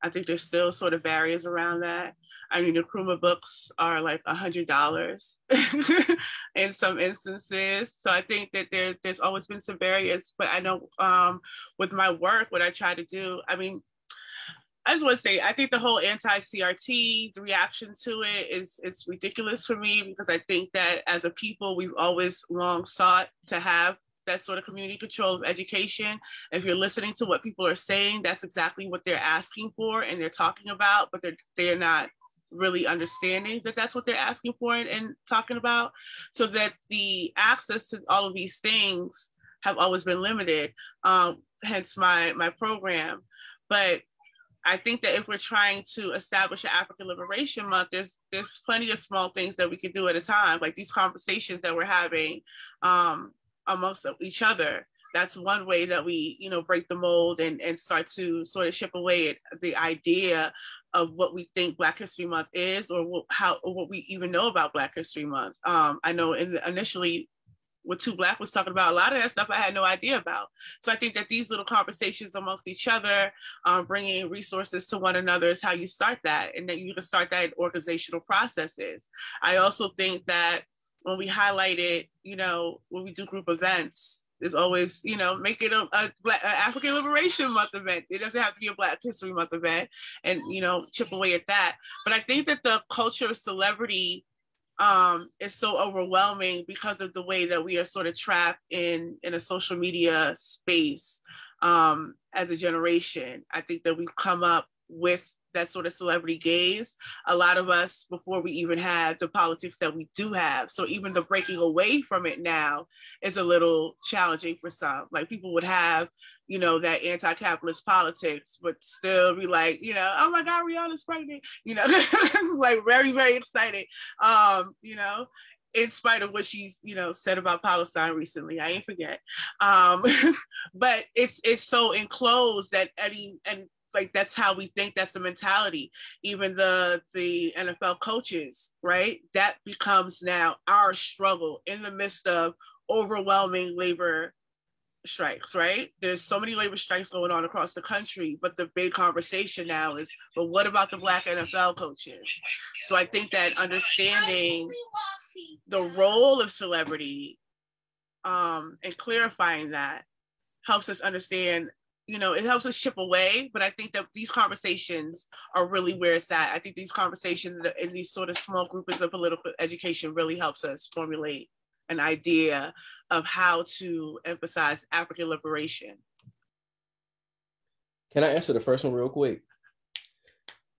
I think there's still sort of barriers around that. I mean, the Nkrumah books are like a hundred dollars in some instances. So I think that there, there's always been some barriers. But I know um, with my work, what I try to do, I mean, I just want to say, I think the whole anti-CRT, the reaction to it is it's ridiculous for me because I think that as a people, we've always long sought to have that sort of community control of education. If you're listening to what people are saying, that's exactly what they're asking for and they're talking about, but they're they're not really understanding that that's what they're asking for and, and talking about. So that the access to all of these things have always been limited. Um, hence my my program. But I think that if we're trying to establish an African Liberation Month, there's there's plenty of small things that we can do at a time, like these conversations that we're having. Um, amongst each other. That's one way that we you know break the mold and, and start to sort of chip away at the idea of what we think black history month is or how or what we even know about black history month. Um, i know in initially what Too Black was talking about a lot of that stuff i had no idea about. So i think that these little conversations amongst each other um, bringing resources to one another is how you start that and then you can start that in organizational processes. I also think that when we highlight it, you know, when we do group events, there's always, you know, make it a, a, Black, a, African Liberation Month event. It doesn't have to be a Black History Month event, and you know, chip away at that. But I think that the culture of celebrity um, is so overwhelming because of the way that we are sort of trapped in in a social media space um, as a generation. I think that we've come up with that sort of celebrity gaze. A lot of us, before we even had the politics that we do have, so even the breaking away from it now is a little challenging for some. Like people would have, you know, that anti-capitalist politics, but still be like, you know, oh my God, Rihanna's pregnant, you know, like very, very excited, um, you know. in spite of what she's you know said about Palestine recently. I ain't forget. Um, but it's it's so enclosed that any and like that's how we think that's the mentality. Even the the NFL coaches, right? That becomes now our struggle in the midst of overwhelming labor strikes, right? There's so many labor strikes going on across the country, but the big conversation now is, but what about the black NFL coaches? So I think that understanding the role of celebrity um, and clarifying that helps us understand you know it helps us chip away but i think that these conversations are really where it's at. I think these conversations in these sort of small groups of political education really helps us formulate an idea of how to emphasize african liberation. Can i answer the first one real quick?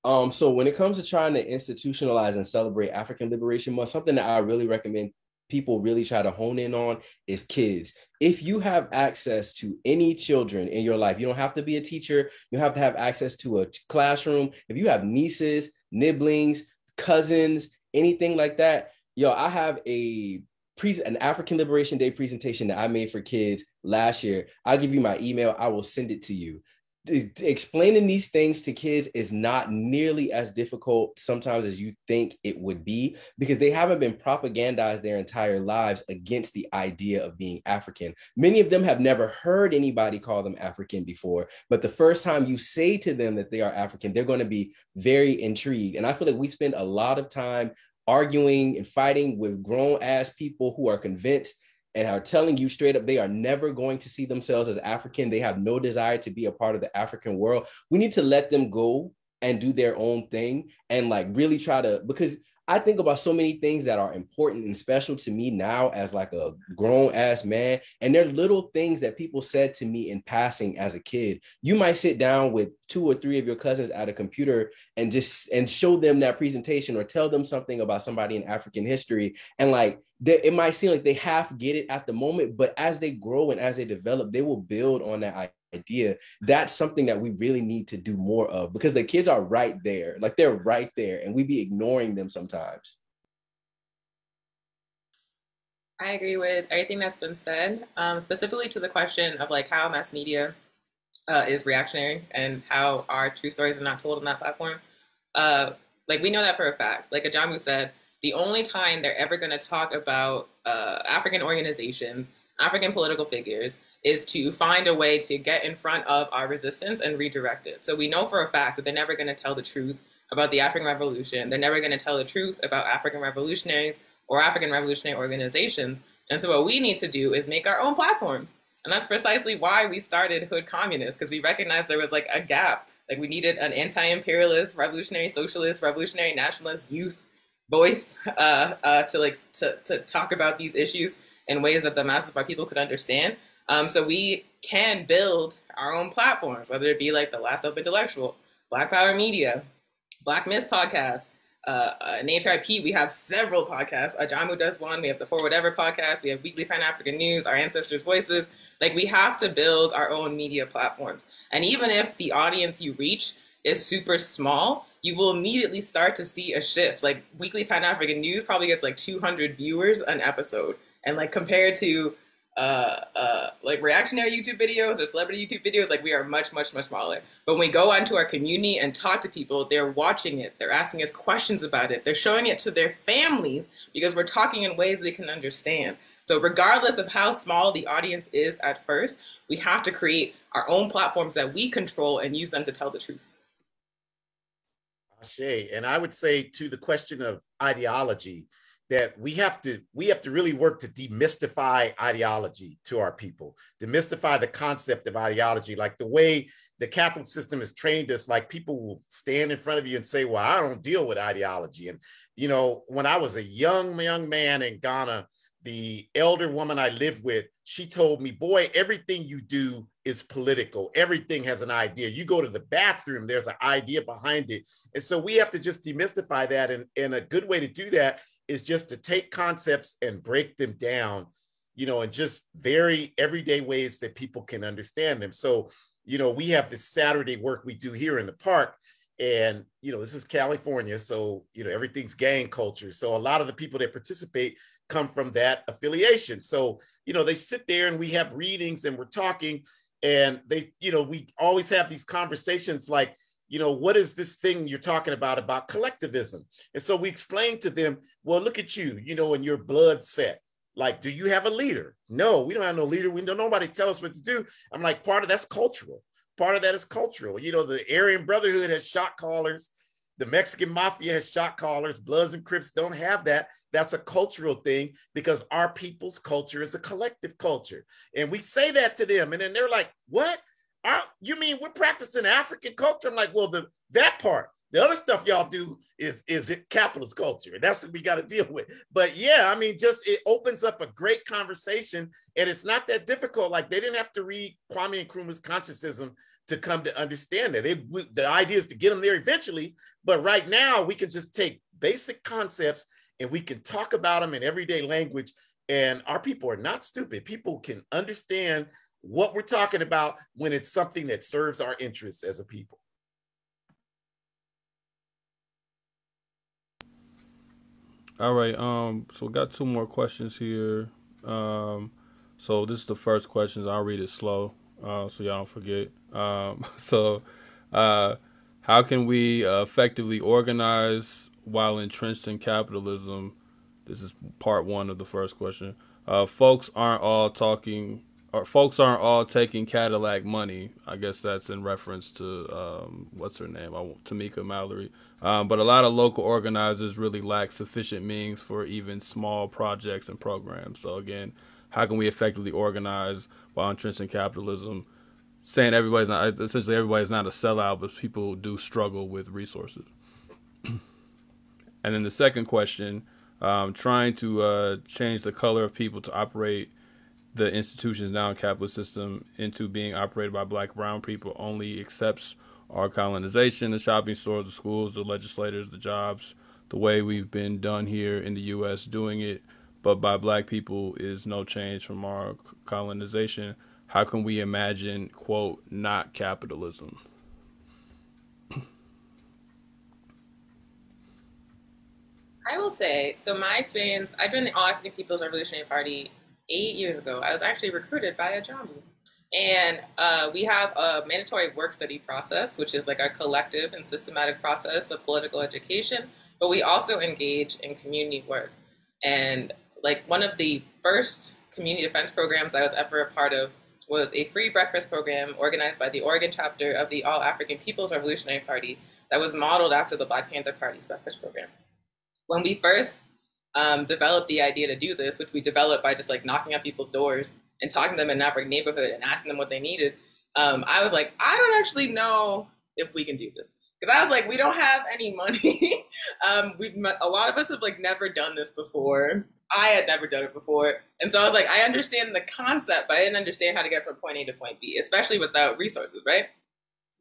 Um, so when it comes to trying to institutionalize and celebrate African Liberation Month, something that I really recommend people really try to hone in on is kids. If you have access to any children in your life, you don't have to be a teacher, you have to have access to a classroom. If you have nieces, nibblings, cousins, anything like that, yo, I have a pre- an African Liberation Day presentation that I made for kids last year. I'll give you my email, I will send it to you explaining these things to kids is not nearly as difficult sometimes as you think it would be because they haven't been propagandized their entire lives against the idea of being African. Many of them have never heard anybody call them African before, but the first time you say to them that they are African, they're going to be very intrigued. And I feel like we spend a lot of time arguing and fighting with grown ass people who are convinced and are telling you straight up they are never going to see themselves as African. They have no desire to be a part of the African world. We need to let them go and do their own thing and like really try to because I think about so many things that are important and special to me now as like a grown ass man. And they're little things that people said to me in passing as a kid. You might sit down with two or three of your cousins at a computer and just and show them that presentation or tell them something about somebody in African history. And like they, it might seem like they half get it at the moment, but as they grow and as they develop, they will build on that idea that's something that we really need to do more of because the kids are right there like they're right there and we be ignoring them sometimes. I agree with everything that's been said um, specifically to the question of like how mass media uh, is reactionary and how our true stories are not told on that platform. Uh, like we know that for a fact. Like ahjamu said the only time they're ever going to talk about uh, african organizations african political figures is to find a way to get in front of our resistance and redirect it. So we know for a fact that they're never going to tell the truth about the African Revolution. They're never going to tell the truth about African revolutionaries or African revolutionary organizations. And so what we need to do is make our own platforms. And that's precisely why we started Hood Communists, because we recognized there was like a gap. Like we needed an anti-imperialist, revolutionary socialist, revolutionary nationalist youth voice uh, uh, to like to, to talk about these issues in ways that the masses of our people could understand. Um, so we can build our own platforms, whether it be like the Last Dope Intellectual, Black Power Media, Black Myths Podcast, uh, uh, APRP, we have several podcasts. Ahjamu does one. We have the For Whatever podcast. We have Weekly Pan African News, Our Ancestors' Voices. Like, we have to build our own media platforms. And even if the audience you reach is super small, you will immediately start to see a shift. Like, Weekly Pan African News probably gets like 200 viewers an episode. And, like, compared to uh, uh, like reactionary YouTube videos or celebrity YouTube videos, like we are much, much, much smaller. But when we go out into our community and talk to people, they're watching it, they're asking us questions about it, they're showing it to their families because we're talking in ways they can understand. So, regardless of how small the audience is at first, we have to create our own platforms that we control and use them to tell the truth. Shay, and I would say to the question of ideology, that we have to we have to really work to demystify ideology to our people demystify the concept of ideology like the way the capital system has trained us like people will stand in front of you and say well i don't deal with ideology. And you know when i was a young young man in ghana the elder woman i lived with she told me boy everything you do is political. Everything has an idea. You go to the bathroom there's an idea behind it. And so we have to just demystify that and, and a good way to do that is just to take concepts and break them down, you know, in just very everyday ways that people can understand them. So, you know, we have this Saturday work we do here in the park, And, you know, this is California. So, you know, everything's gang culture. So a lot of the people that participate come from that affiliation. So, you know, they sit there and we have readings and we're talking and they, you know, we always have these conversations like, you know, what is this thing you're talking about, about collectivism? And so we explain to them, well, look at you, you know, in your blood set. Like, do you have a leader? No, we don't have no leader. We don't nobody tell us what to do. I'm like, part of that's cultural. Part of that is cultural. You know, the Aryan Brotherhood has shot callers. The Mexican mafia has shot callers. Bloods and Crips don't have that. That's a cultural thing because our people's culture is a collective culture. And we say that to them. And then they're like, what? Our, you mean we're practicing African culture? I'm like, well, the that part. The other stuff y'all do is is capitalist culture, and that's what we got to deal with. But yeah, I mean, just it opens up a great conversation, and it's not that difficult. Like they didn't have to read Kwame Nkrumah's Consciencism to come to understand that. They, the idea is to get them there eventually, but right now we can just take basic concepts and we can talk about them in everyday language. And our people are not stupid. People can understand what we're talking about when it's something that serves our interests as a people. All right. Um. So got two more questions here. Um. So this is the first questions. I'll read it slow, uh, so y'all don't forget. Um. So, uh, how can we uh, effectively organize while entrenched in capitalism? This is part one of the first question. Uh, folks aren't all talking or folks aren't all taking Cadillac money. I guess that's in reference to um, what's her name, Tamika Mallory. Um, but a lot of local organizers really lack sufficient means for even small projects and programs. So again, how can we effectively organize while entrenched in capitalism? Saying everybody's not essentially everybody's not a sellout, but people do struggle with resources. and then the second question, um, trying to uh, change the color of people to operate the institutions now in capitalist system into being operated by black brown people only accepts our colonization, the shopping stores, the schools, the legislators, the jobs, the way we've been done here in the U.S. doing it, but by black people is no change from our colonization. How can we imagine, quote, not capitalism? I will say, so my experience, I've been the All African People's Revolutionary Party eight years ago. I was actually recruited by a Ahjamu. And uh, we have a mandatory work study process, which is like a collective and systematic process of political education, but we also engage in community work. And like one of the first community defense programs I was ever a part of was a free breakfast program organized by the Oregon chapter of the All African People's Revolutionary Party that was modeled after the Black Panther Party's breakfast program. When we first um, developed the idea to do this, which we developed by just like knocking on people's doors and talking to them in every neighborhood and asking them what they needed, um, I was like, I don't actually know if we can do this. Because I was like, we don't have any money. um, we've a lot of us have like never done this before. I had never done it before, and so I was like, I understand the concept, but I didn't understand how to get from point A to point B, especially without resources, right?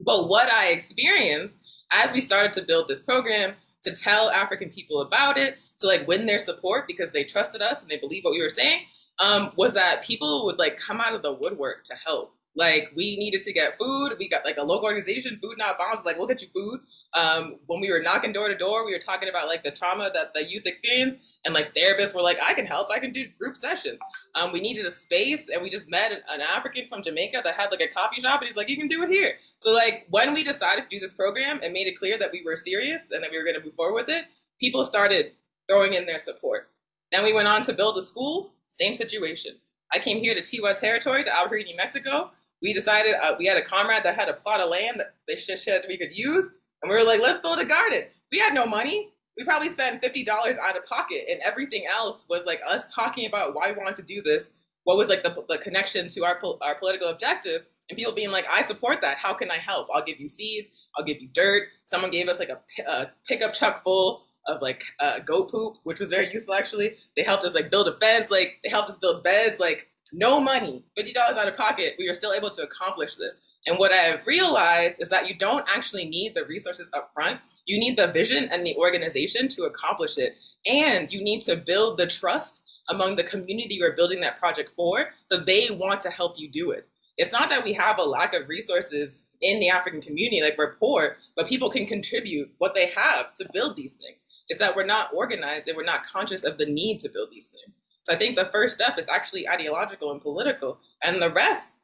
But what I experienced as we started to build this program to tell African people about it, to like win their support because they trusted us and they believed what we were saying, um, was that people would like come out of the woodwork to help. Like we needed to get food. We got like a local organization, Food Not Bombs, like we'll get you food. Um, when we were knocking door to door, we were talking about like the trauma that the youth experience, and like therapists were like, "I can help. I can do group sessions." Um, we needed a space, and we just met an, an, African from Jamaica that had like a coffee shop, and he's like, "You can do it here." So like when we decided to do this program and made it clear that we were serious and that we were going to move forward with it, people started throwing in their support. Then we went on to build a school. Same situation. I came here to Tiwa territory to Albuquerque, New Mexico we decided uh, we had a comrade that had a plot of land that they just said we could use, and we were like, let's build a garden. We had no money. We probably spent fifty dollars out of pocket, and everything else was like us talking about why we wanted to do this. What was like the, the connection to our our political objective, and people being like, I support that. How can I help? I'll give you seeds. I'll give you dirt. Someone gave us like a, a pickup truck full of like uh, goat poop, which was very useful actually. They helped us like build a fence. Like they helped us build beds. Like no money, $50 out of pocket, we were still able to accomplish this. And what I have realized is that you don't actually need the resources up front. You need the vision and the organization to accomplish it. And you need to build the trust among the community you're building that project for so they want to help you do it. it's not that we have a lack of resources in the African community, like we're poor, but people can contribute what they have to build these things. It's that we're not organized and we're not conscious of the need to build these things. So I think the first step is actually ideological and political, and the rest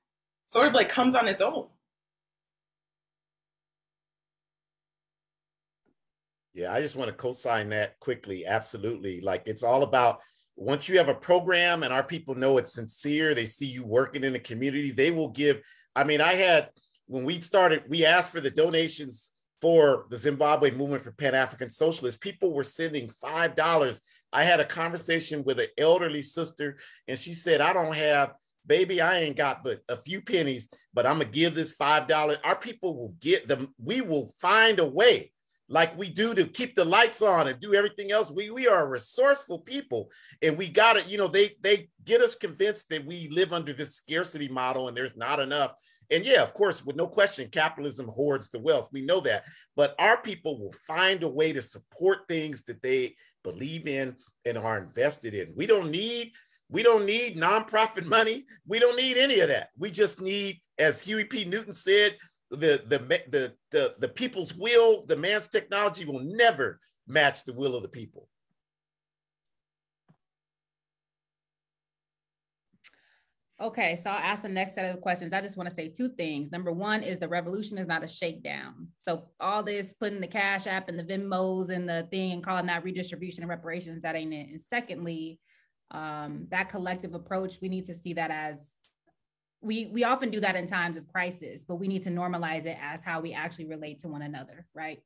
sort of like comes on its own. Yeah, I just want to co-sign that quickly. Absolutely. Like it's all about once you have a program and our people know it's sincere, they see you working in the community, they will give. I mean, I had when we started, we asked for the donations for the Zimbabwe movement for Pan African Socialists. People were sending five dollars. I had a conversation with an elderly sister, and she said, "I don't have." Baby, I ain't got but a few pennies, but I'm gonna give this five dollars. Our people will get them. We will find a way like we do to keep the lights on and do everything else. We we are resourceful people, and we got to, you know, they they get us convinced that we live under this scarcity model and there's not enough. And yeah, of course, with no question, capitalism hoards the wealth. We know that, but our people will find a way to support things that they believe in and are invested in. We don't need we don't need nonprofit money. We don't need any of that. We just need, as Huey P. Newton said, the, the, the, the, the people's will, the man's technology will never match the will of the people. Okay, so I'll ask the next set of questions. I just want to say two things. Number one is the revolution is not a shakedown. So all this putting the Cash App and the Venmos and the thing and calling that redistribution and reparations, that ain't it. And secondly, um, that collective approach, we need to see that as we we often do that in times of crisis, but we need to normalize it as how we actually relate to one another, right?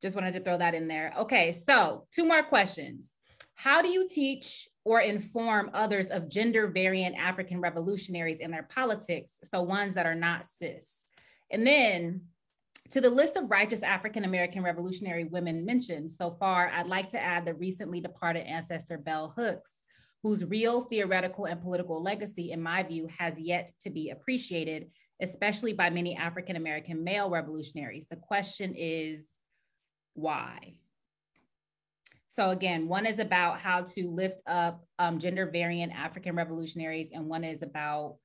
Just wanted to throw that in there. Okay, so two more questions. How do you teach or inform others of gender variant African revolutionaries in their politics? So ones that are not cis. And then to the list of righteous African American revolutionary women mentioned so far, I'd like to add the recently departed ancestor Bell Hooks, whose real theoretical and political legacy, in my view, has yet to be appreciated, especially by many African American male revolutionaries. The question is why? So again, one is about how to lift up um, gender variant African revolutionaries, and one is about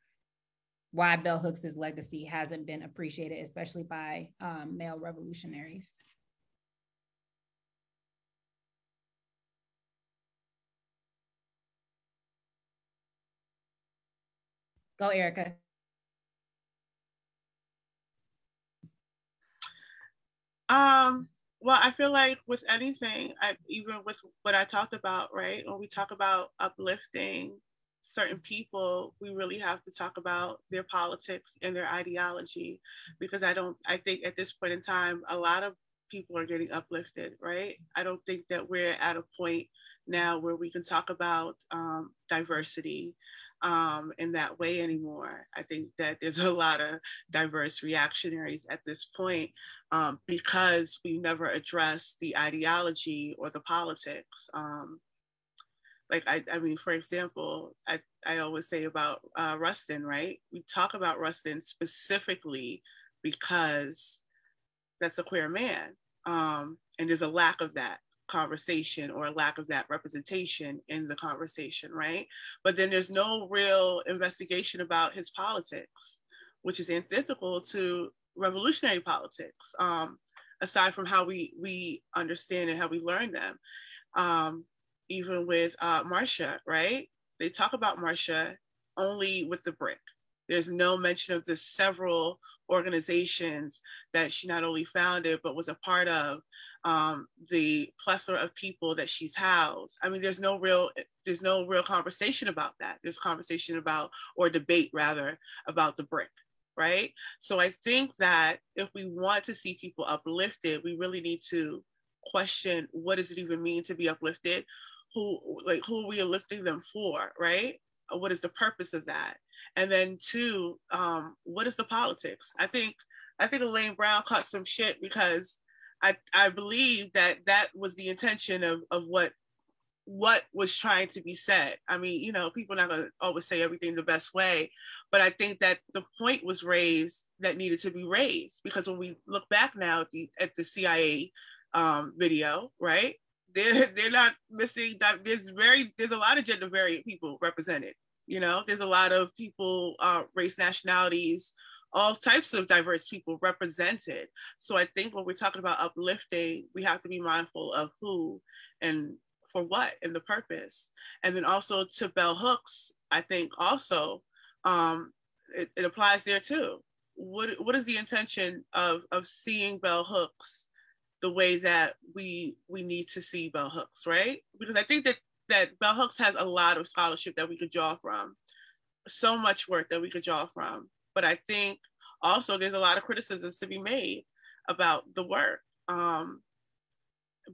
why Bell Hooks' legacy hasn't been appreciated, especially by um, male revolutionaries. Go, Erica. Um, well, I feel like with anything, I, even with what I talked about, right? When we talk about uplifting certain people, we really have to talk about their politics and their ideology, because I don't, I think at this point in time, a lot of people are getting uplifted, right? I don't think that we're at a point now where we can talk about um, diversity um, in that way anymore. I think that there's a lot of diverse reactionaries at this point um, because we never address the ideology or the politics. Um, like I, I mean, for example, I, I always say about uh, Rustin, right? We talk about Rustin specifically because that's a queer man. Um, and there's a lack of that conversation or lack of that representation in the conversation, right? But then there's no real investigation about his politics, which is antithetical to revolutionary politics, um, aside from how we, we understand and how we learn them. Um, even with uh, Marsha, right? They talk about Marsha only with the brick. There's no mention of the several organizations that she not only founded, but was a part of um, the plethora of people that she's housed. I mean, there's no real there's no real conversation about that. There's conversation about or debate rather about the brick, right? So I think that if we want to see people uplifted, we really need to question what does it even mean to be uplifted? Who like who are we lifting them for, right? What is the purpose of that? And then two, um, what is the politics? I think I think Elaine Brown caught some shit because I, I believe that that was the intention of, of what what was trying to be said. I mean, you know, people are not gonna always say everything the best way, but I think that the point was raised that needed to be raised because when we look back now at the, at the CIA um, video, right? They're they're not missing that there's very there's a lot of gender variant people represented, You know, there's a lot of people, uh, race, nationalities, all types of diverse people represented. So I think when we're talking about uplifting, we have to be mindful of who and for what and the purpose. And then also to Bell Hooks, I think also um, it, it applies there too. What what is the intention of of seeing Bell Hooks the way that we we need to see Bell Hooks, right? Because I think that that Bell Hooks has a lot of scholarship that we could draw from, so much work that we could draw from. But I think also there's a lot of criticisms to be made about the work. Um,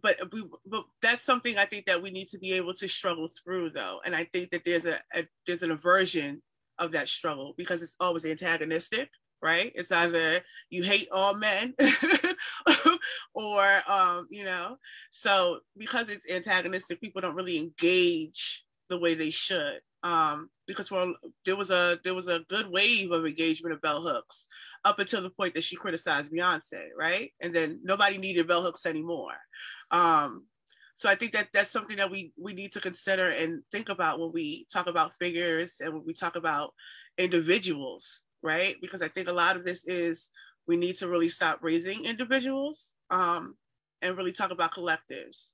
but we, but that's something I think that we need to be able to struggle through, though. And I think that there's a, a there's an aversion of that struggle because it's always antagonistic, right? It's either you hate all men or, um, you know, so because it's antagonistic, people don't really engage the way they should. Um, because for, there was a there was a good wave of engagement of bell hooks up until the point that she criticized Beyonce, right? And then nobody needed bell hooks anymore. Um, so I think that that's something that we we need to consider and think about when we talk about figures and when we talk about individuals, right? Because I think a lot of this is we need to really stop raising individuals um, and really talk about collectives.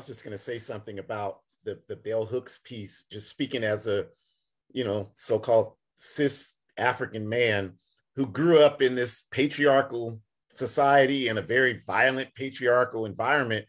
Was just going to say something about the the bell hooks piece. Just speaking as a you know, so-called cis African man who grew up in this patriarchal society in a very violent patriarchal environment.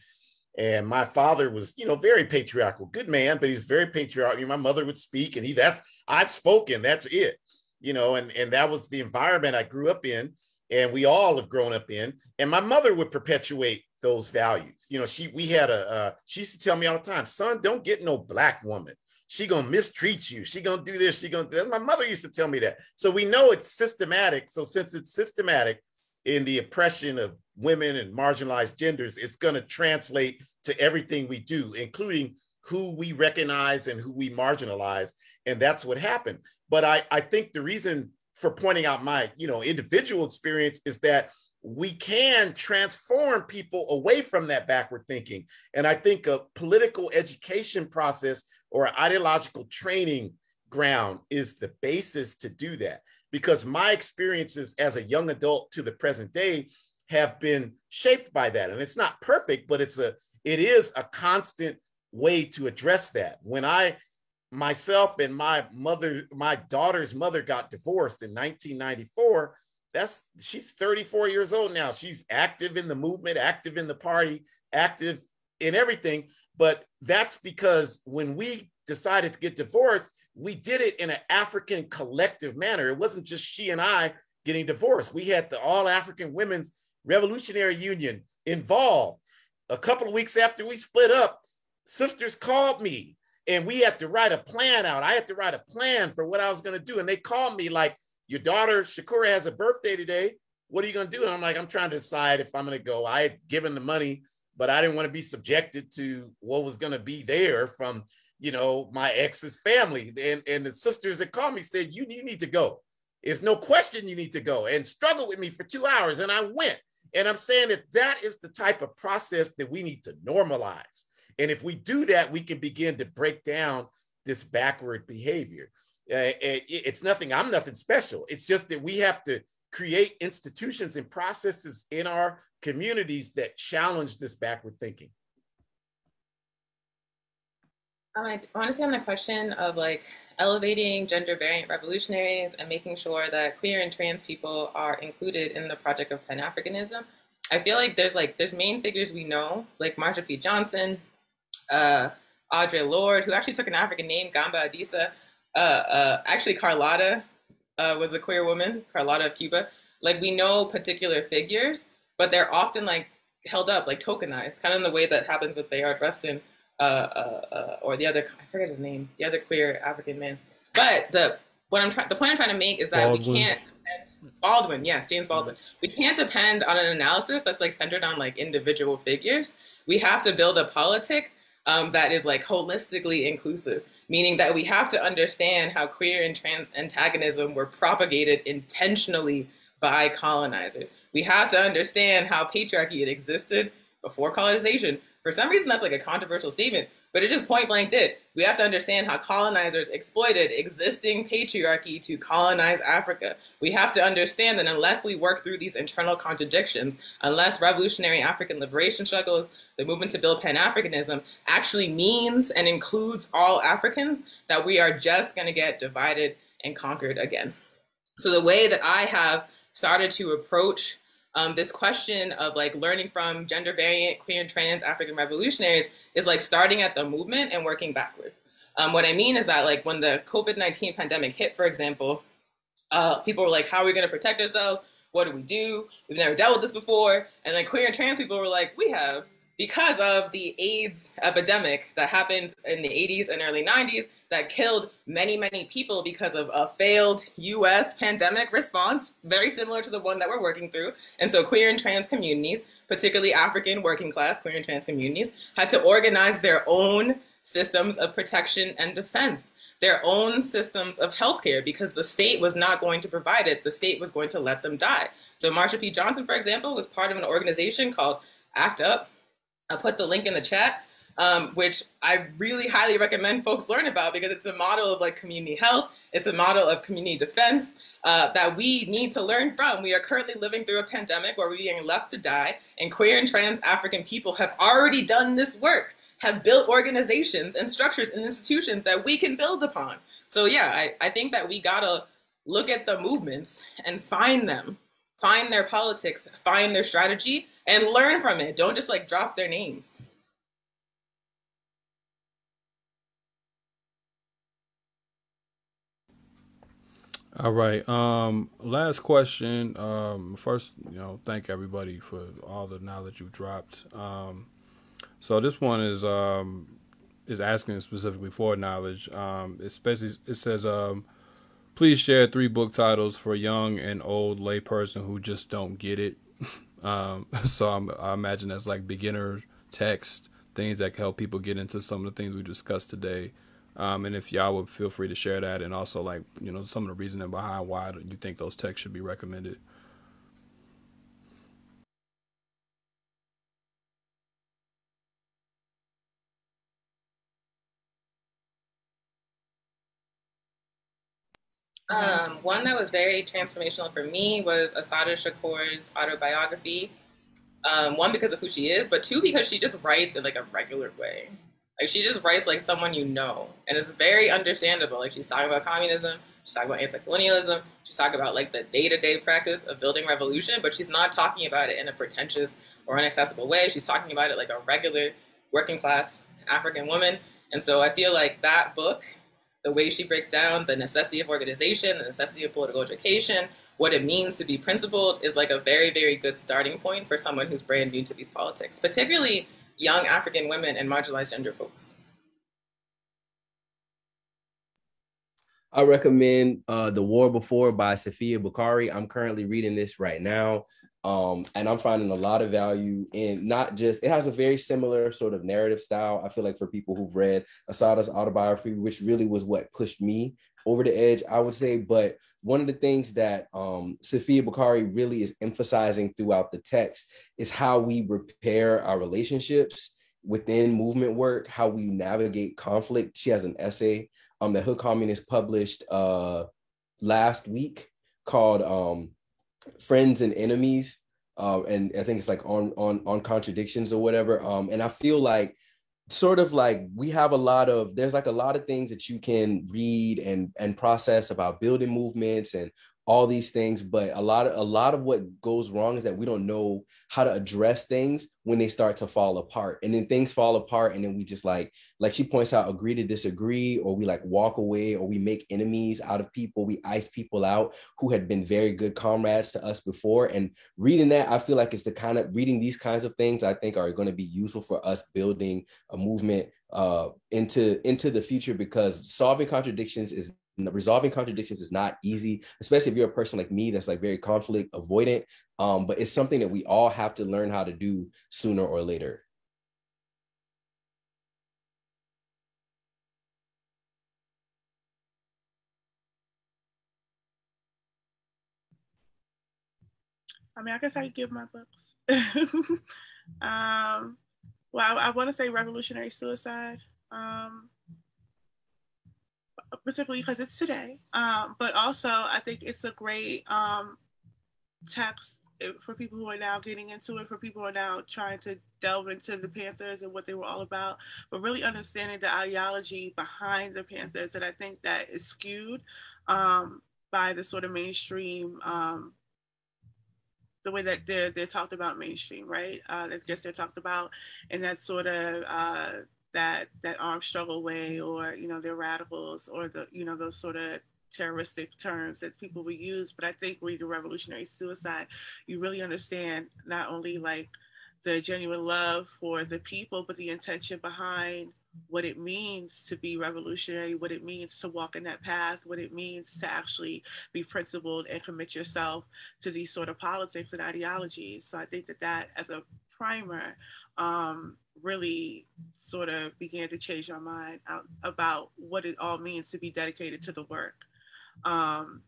And my father was, you know, very patriarchal, good man, but he's very patriarchal. My mother would speak, and he that's I've spoken, that's it, you know, and and that was the environment I grew up in, and we all have grown up in. And my mother would perpetuate those values. You know, she we had a uh, she used to tell me all the time, son, don't get no black woman she gonna mistreat you. She gonna do this. She gonna. Do My mother used to tell me that. So we know it's systematic. So since it's systematic in the oppression of women and marginalized genders, it's gonna translate to everything we do, including who we recognize and who we marginalize. And that's what happened. But I, I think the reason for pointing out my, you know, individual experience is that we can transform people away from that backward thinking. And I think a political education process or ideological training ground is the basis to do that. Because my experiences as a young adult to the present day have been shaped by that. And it's not perfect, but it's a it is a constant way to address that. When I myself and my mother, my daughter's mother got divorced in 1994. That's she's 34 years old now. She's active in the movement, active in the party, active in everything. But that's because when we decided to get divorced, we did it in an African collective manner. It wasn't just she and I getting divorced. We had the All African Women's Revolutionary Union involved. A couple of weeks after we split up, sisters called me and we had to write a plan out. I had to write a plan for what I was going to do. And they called me like, Your daughter Shakura has a birthday today. What are you to do? And I'm like, I'm trying to decide if I'm to go. I had given the money but I didn't want to be subjected to what was to be there from, you know, my ex's family. And, and the sisters that called me said, you, you need to go. It's no question you need to go and struggle with me for two hours. And I went. And I'm saying that that is the type of process that we need to normalize. And if we do that, we can begin to break down this backward behavior. Uh, it's nothing, I'm nothing special. It's just that we have to create institutions and processes in our communities that challenge this backward thinking? Um, I want to say on the question of like elevating gender variant revolutionaries and making sure that queer and trans people are included in the project of Pan Africanism. I feel like there's like there's main figures we know like Marsha P. Johnson, uh, Audre Lorde, who actually took an African name, Gamba Adisa. Uh, uh, actually, Carlotta uh, was a queer woman, Carlotta of Cuba. Like we know particular figures, but they're often like held up, like tokenized, kind of in the way that happens with Bayard Rustin uh, uh, uh, or the other, I forget his name, the other queer African man. But the what I'm trying, the point I'm trying to make is that Baldwin. we can't depend, Baldwin, yes, James Baldwin. We can't depend on an analysis that's like centered on like individual figures. We have to build a politic um, that is like holistically inclusive, meaning that we have to understand how queer and trans antagonism were propagated intentionally by colonizers. We have to understand how patriarchy had existed before colonization. For some reason, that's like a controversial statement, but it just point blank did. We have to understand how colonizers exploited existing patriarchy to colonize Africa. We have to understand that unless we work through these internal contradictions, unless revolutionary African liberation struggles, the movement to build Pan Africanism actually means and includes all Africans, that we are just going to get divided and conquered again. So, the way that I have started to approach um, this question of like learning from gender variant, queer and trans African revolutionaries is like starting at the movement and working backward. Um, what I mean is that like when the COVID 19 pandemic hit, for example, uh, people were like, how are we going to protect ourselves? What do we do? We've never dealt with this before. And then queer and trans people were like, we have, because of the AIDS epidemic that happened in the 80s and early 90s that killed many, many people because of a failed US pandemic response, very similar to the one that we're working through. And so queer and trans communities, particularly African working class queer and trans communities, had to organize their own systems of protection and defense, their own systems of healthcare, because the state was not going to provide it. The state was going to let them die. So Marsha P. Johnson, for example, was part of an organization called ACT UP. I'll put the link in the chat um, which I really highly recommend folks learn about because it's a model of like community health. It's a model of community defense uh, that we need to learn from. We are currently living through a pandemic where we're being left to die, and queer and trans African people have already done this work have built organizations and structures and institutions that we can build upon. So yeah, I, I think that we gotta look at the movements and find them, find their politics, find their strategy, and learn from it. Don't just like drop their names. All right. Um, last question. Um, first, you know, thank everybody for all the knowledge you've dropped. Um, so this one is um, is asking specifically for knowledge. Um, especially it says, um, please share three book titles for young and old layperson who just don't get it. Um, so I'm, I imagine that's like beginner text things that can help people get into some of the things we discussed today. Um, and if y'all would feel free to share that and also like, you know, some of the reasoning behind why you think those texts should be recommended. Um, one that was very transformational for me was Assata Shakur's autobiography. Um, one because of who she is, but two because she just writes in like a regular way. Like she just writes like someone you know, and it's very understandable. Like she's talking about communism, she's talking about anti-colonialism, she's talking about like the day-to-day practice of building revolution, but she's not talking about it in a pretentious or inaccessible way. She's talking about it like a regular working class African woman. And so I feel like that book, the way she breaks down the necessity of organization, the necessity of political education, what it means to be principled, is like a very, very good starting point for someone who's brand new to these politics, particularly young African women and marginalized gender folks? I recommend uh, The War Before by Safiya Bukhari. I'm currently reading this right now. Um, and I'm finding a lot of value in not just, it has a very similar sort of narrative style. I feel like for people who've read Assata's autobiography, which really was what pushed me over the edge, I would say. But one of the things that um, Safiya Bukhari really is emphasizing throughout the text is how we repair our relationships within movement work, how we navigate conflict. She has an essay um, that Hood Communist published uh, last week called um, "Friends and Enemies," uh, and I think it's like on on on contradictions or whatever. Um, and I feel like sort of like we have a lot of there's like a lot of things that you can read and and process about building movements and all these things but a lot of a lot of what goes wrong is that we don't know how to address things when they start to fall apart. And then things fall apart and then we just like like she points out agree to disagree or we like walk away or we make enemies out of people. We ice people out who had been very good comrades to us before. And reading that i feel like it's the kind of reading these kinds of things i think are going to be useful for us building a movement uh into into the future because solving contradictions is resolving contradictions is not easy, especially if you're a person like me that's like very conflict avoidant. Um, but it's something that we all have to learn how to do sooner or later. I mean, I guess I give my books. um, well, I, I want to say revolutionary suicide, um, particularly because it's today. Um, but also, I think it's a great um, text for people who are now getting into it, for people who are now trying to delve into the Panthers and what they were all about, but really understanding the ideology behind the Panthers. And I think that is skewed um, by the sort of mainstream, um, the way that they're, they're talked about mainstream, right? Uh, I guess they're talked about in that sort of uh, that that armed struggle way, or you know, they're radicals, or the you know those sort of terroristic terms that people will use. But I think reading Revolutionary Suicide, you really understand not only like the genuine love for the people, but the intention behind what it means to be revolutionary, what it means to walk in that path, what it means to actually be principled and commit yourself to these sort of politics and ideologies. So I think that that as a primer um, really sort of began to change my mind out about what it all means to be dedicated to the work. Um,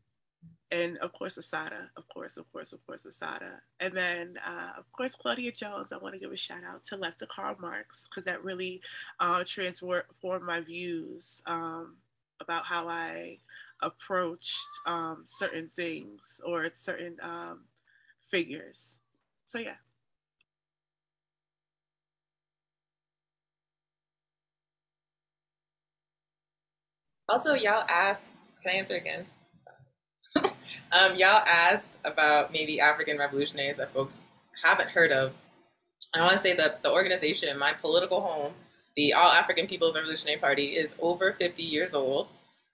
and of course, Assata, of course, of course, of course, Assata. And then, uh, of course, Claudia Jones. I want to give a shout out to Left to Karl Marx because that really uh, transformed my views um, about how I approached um, certain things or certain um, figures. So, yeah. Also, y'all asked can I answer again? um, y'all asked about maybe African revolutionaries that folks haven't heard of. I want to say that the organization, my political home, the All African People's Revolutionary Party, is over 50 years old.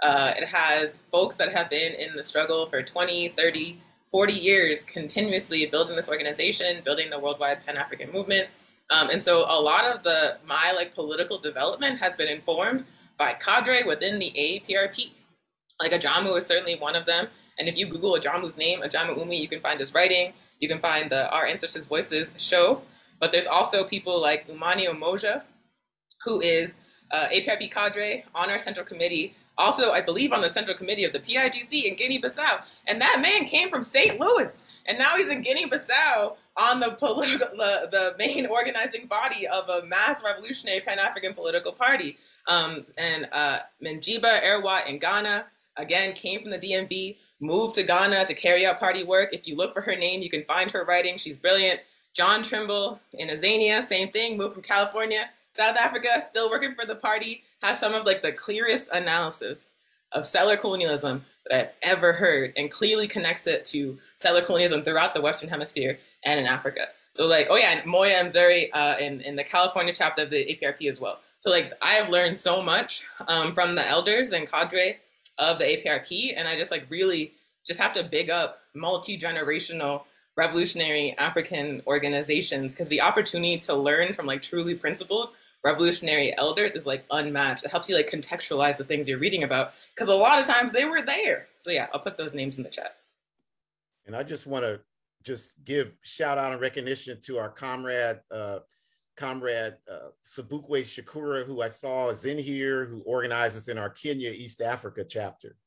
Uh, it has folks that have been in the struggle for 20, 30, 40 years, continuously building this organization, building the worldwide Pan African movement. Um, and so a lot of the my like political development has been informed by cadre within the APRP. Like Ahjamu is certainly one of them. And if you Google Ahjamu's name, Ahjamu Umi, you can find his writing. You can find the Our Ancestors' Voices show. But there's also people like Umani Umoja, who is uh, APRP cadre on our central committee. Also, I believe on the central committee of the PAIGC in Guinea-Bissau. And that man came from St. Louis. And now he's in Guinea-Bissau on the political, the, the main organizing body of a mass revolutionary Pan-African political party. Um, and uh, Mengiba Erwat in Ghana, again, came from the DMV, moved to Ghana to carry out party work. If you look for her name, you can find her writing. She's brilliant. John Trimble in Azania, same thing, moved from California. South Africa, still working for the party, has some of like the clearest analysis of settler colonialism that I've ever heard and clearly connects it to settler colonialism throughout the Western Hemisphere and in Africa. So like, oh yeah, and Moya Mzuri uh, in, in the California chapter of the APRP as well. So like, I have learned so much um, from the elders and cadre of the APRP. And I just like really just have to big up multi-generational revolutionary African organizations because the opportunity to learn from like truly principled revolutionary elders is like unmatched. It helps you like contextualize the things you're reading about because a lot of times they were there. So yeah, I'll put those names in the chat. And I just want to just give shout out and recognition to our comrade uh, comrade uh, Sobukwe Shakura, who I saw is in here, who organizes in our Kenya East Africa chapter.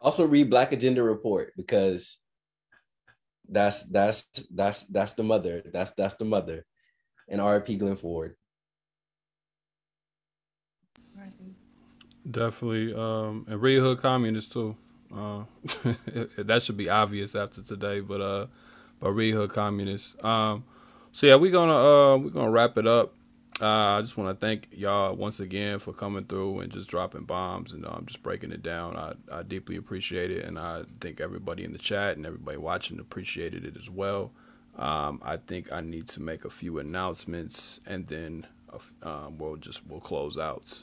Also read Black Agenda Report because that's that's that's that's the mother. That's that's the mother. And RP Glen Ford. Definitely. Um and Red Hood communist too. Uh that should be obvious after today, but uh but Red Hood communists. Um, so yeah, we're gonna uh, we're gonna wrap it up. Uh, I just want to thank y'all once again for coming through and just dropping bombs and um, just breaking it down. I, I deeply appreciate it, and I think everybody in the chat and everybody watching appreciated it as well. Um, I think I need to make a few announcements, and then um, we'll just we'll close out.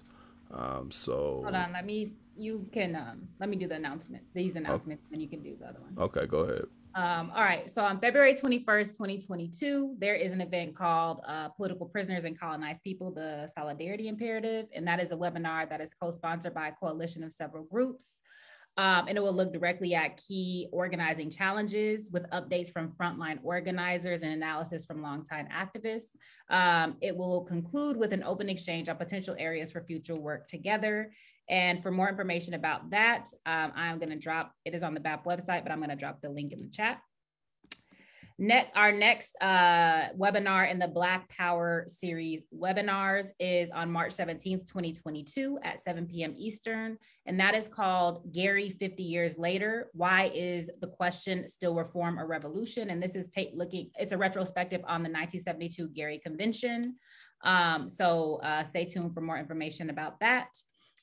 Um, so hold on, let me. You can um, let me do the announcement. These announcements, okay. and you can do the other one. Okay, go ahead. Um, all right. So on February 21st, 2022, there is an event called uh, Political Prisoners and Colonized People, the Solidarity Imperative. And that is a webinar that is co sponsored by a coalition of several groups. Um, and it will look directly at key organizing challenges with updates from frontline organizers and analysis from longtime activists. Um, it will conclude with an open exchange on potential areas for future work together. And for more information about that, um, I'm going to drop it is on the BAP website, but I'm going to drop the link in the chat. Net, our next uh, webinar in the Black Power series webinars is on March 17th, 2022 at 7 p.m. Eastern. And that is called Gary 50 Years Later. Why is the question still reform or revolution? And this is take looking, it's a retrospective on the 1972 Gary Convention. Um, so uh, stay tuned for more information about that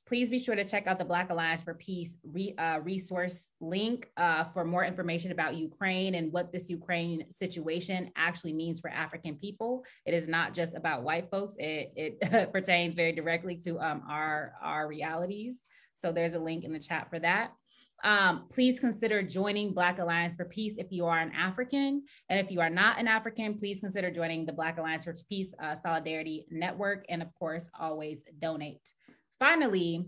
please be sure to check out the Black Alliance for Peace re, uh, resource link uh, for more information about Ukraine and what this Ukraine situation actually means for African people. It is not just about white folks, it, it pertains very directly to um, our, our realities. So there's a link in the chat for that. Um, please consider joining Black Alliance for Peace if you are an African. And if you are not an African, please consider joining the Black Alliance for Peace uh, Solidarity Network. And of course, always donate. Finally,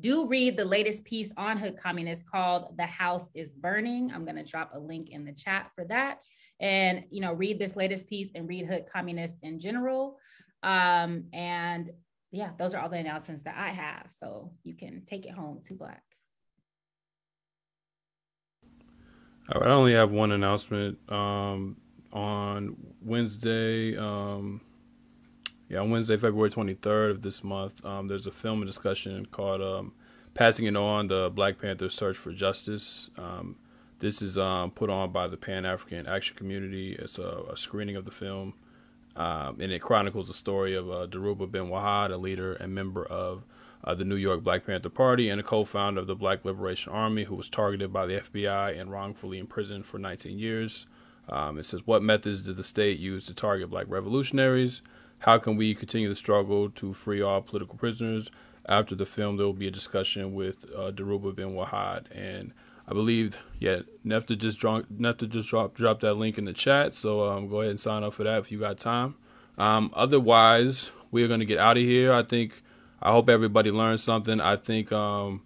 do read the latest piece on Hood Communists called The House is Burning. I'm going to drop a link in the chat for that. And, you know, read this latest piece and read Hood Communists in general. Um, and yeah, those are all the announcements that I have. So you can take it home to Black. I only have one announcement. Um, on Wednesday, um, yeah, on Wednesday, February 23rd of this month, um, there's a film discussion called um, Passing It On The Black Panther Search for Justice. Um, this is um, put on by the Pan African Action Community. It's a, a screening of the film, um, and it chronicles the story of uh, Dhoruba bin Wahad, a leader and member of uh, the New York Black Panther Party and a co founder of the Black Liberation Army, who was targeted by the FBI and wrongfully imprisoned for 19 years. Um, it says, What methods did the state use to target black revolutionaries? How can we continue the struggle to free all political prisoners? After the film, there will be a discussion with uh, Dhoruba bin Wahad, and I believe, yeah, Nefta just dropped Nefta just dropped dropped that link in the chat. So um, go ahead and sign up for that if you got time. Um, otherwise, we are going to get out of here. I think I hope everybody learned something. I think um,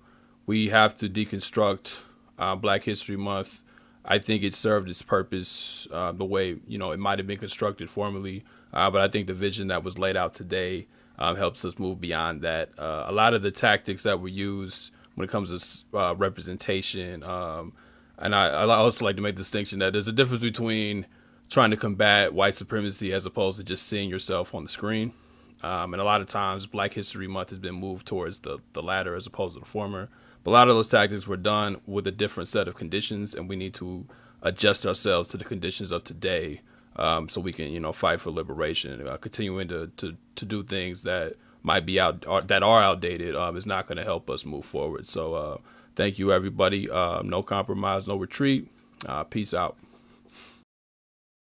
we have to deconstruct uh, Black History Month. I think it served its purpose uh, the way you know it might have been constructed formerly. Uh, but I think the vision that was laid out today um, helps us move beyond that. Uh, a lot of the tactics that were used when it comes to uh, representation, um, and I, I, also like to make the distinction that there's a difference between trying to combat white supremacy as opposed to just seeing yourself on the screen. Um, and a lot of times, Black History Month has been moved towards the, the latter as opposed to the former. But a lot of those tactics were done with a different set of conditions, and we need to adjust ourselves to the conditions of today um, so we can you know fight for liberation, uh, continuing to, to to do things that might be out or, that are outdated um, is not going to help us move forward. So uh, thank you everybody. Uh, no compromise, no retreat. Uh, peace out.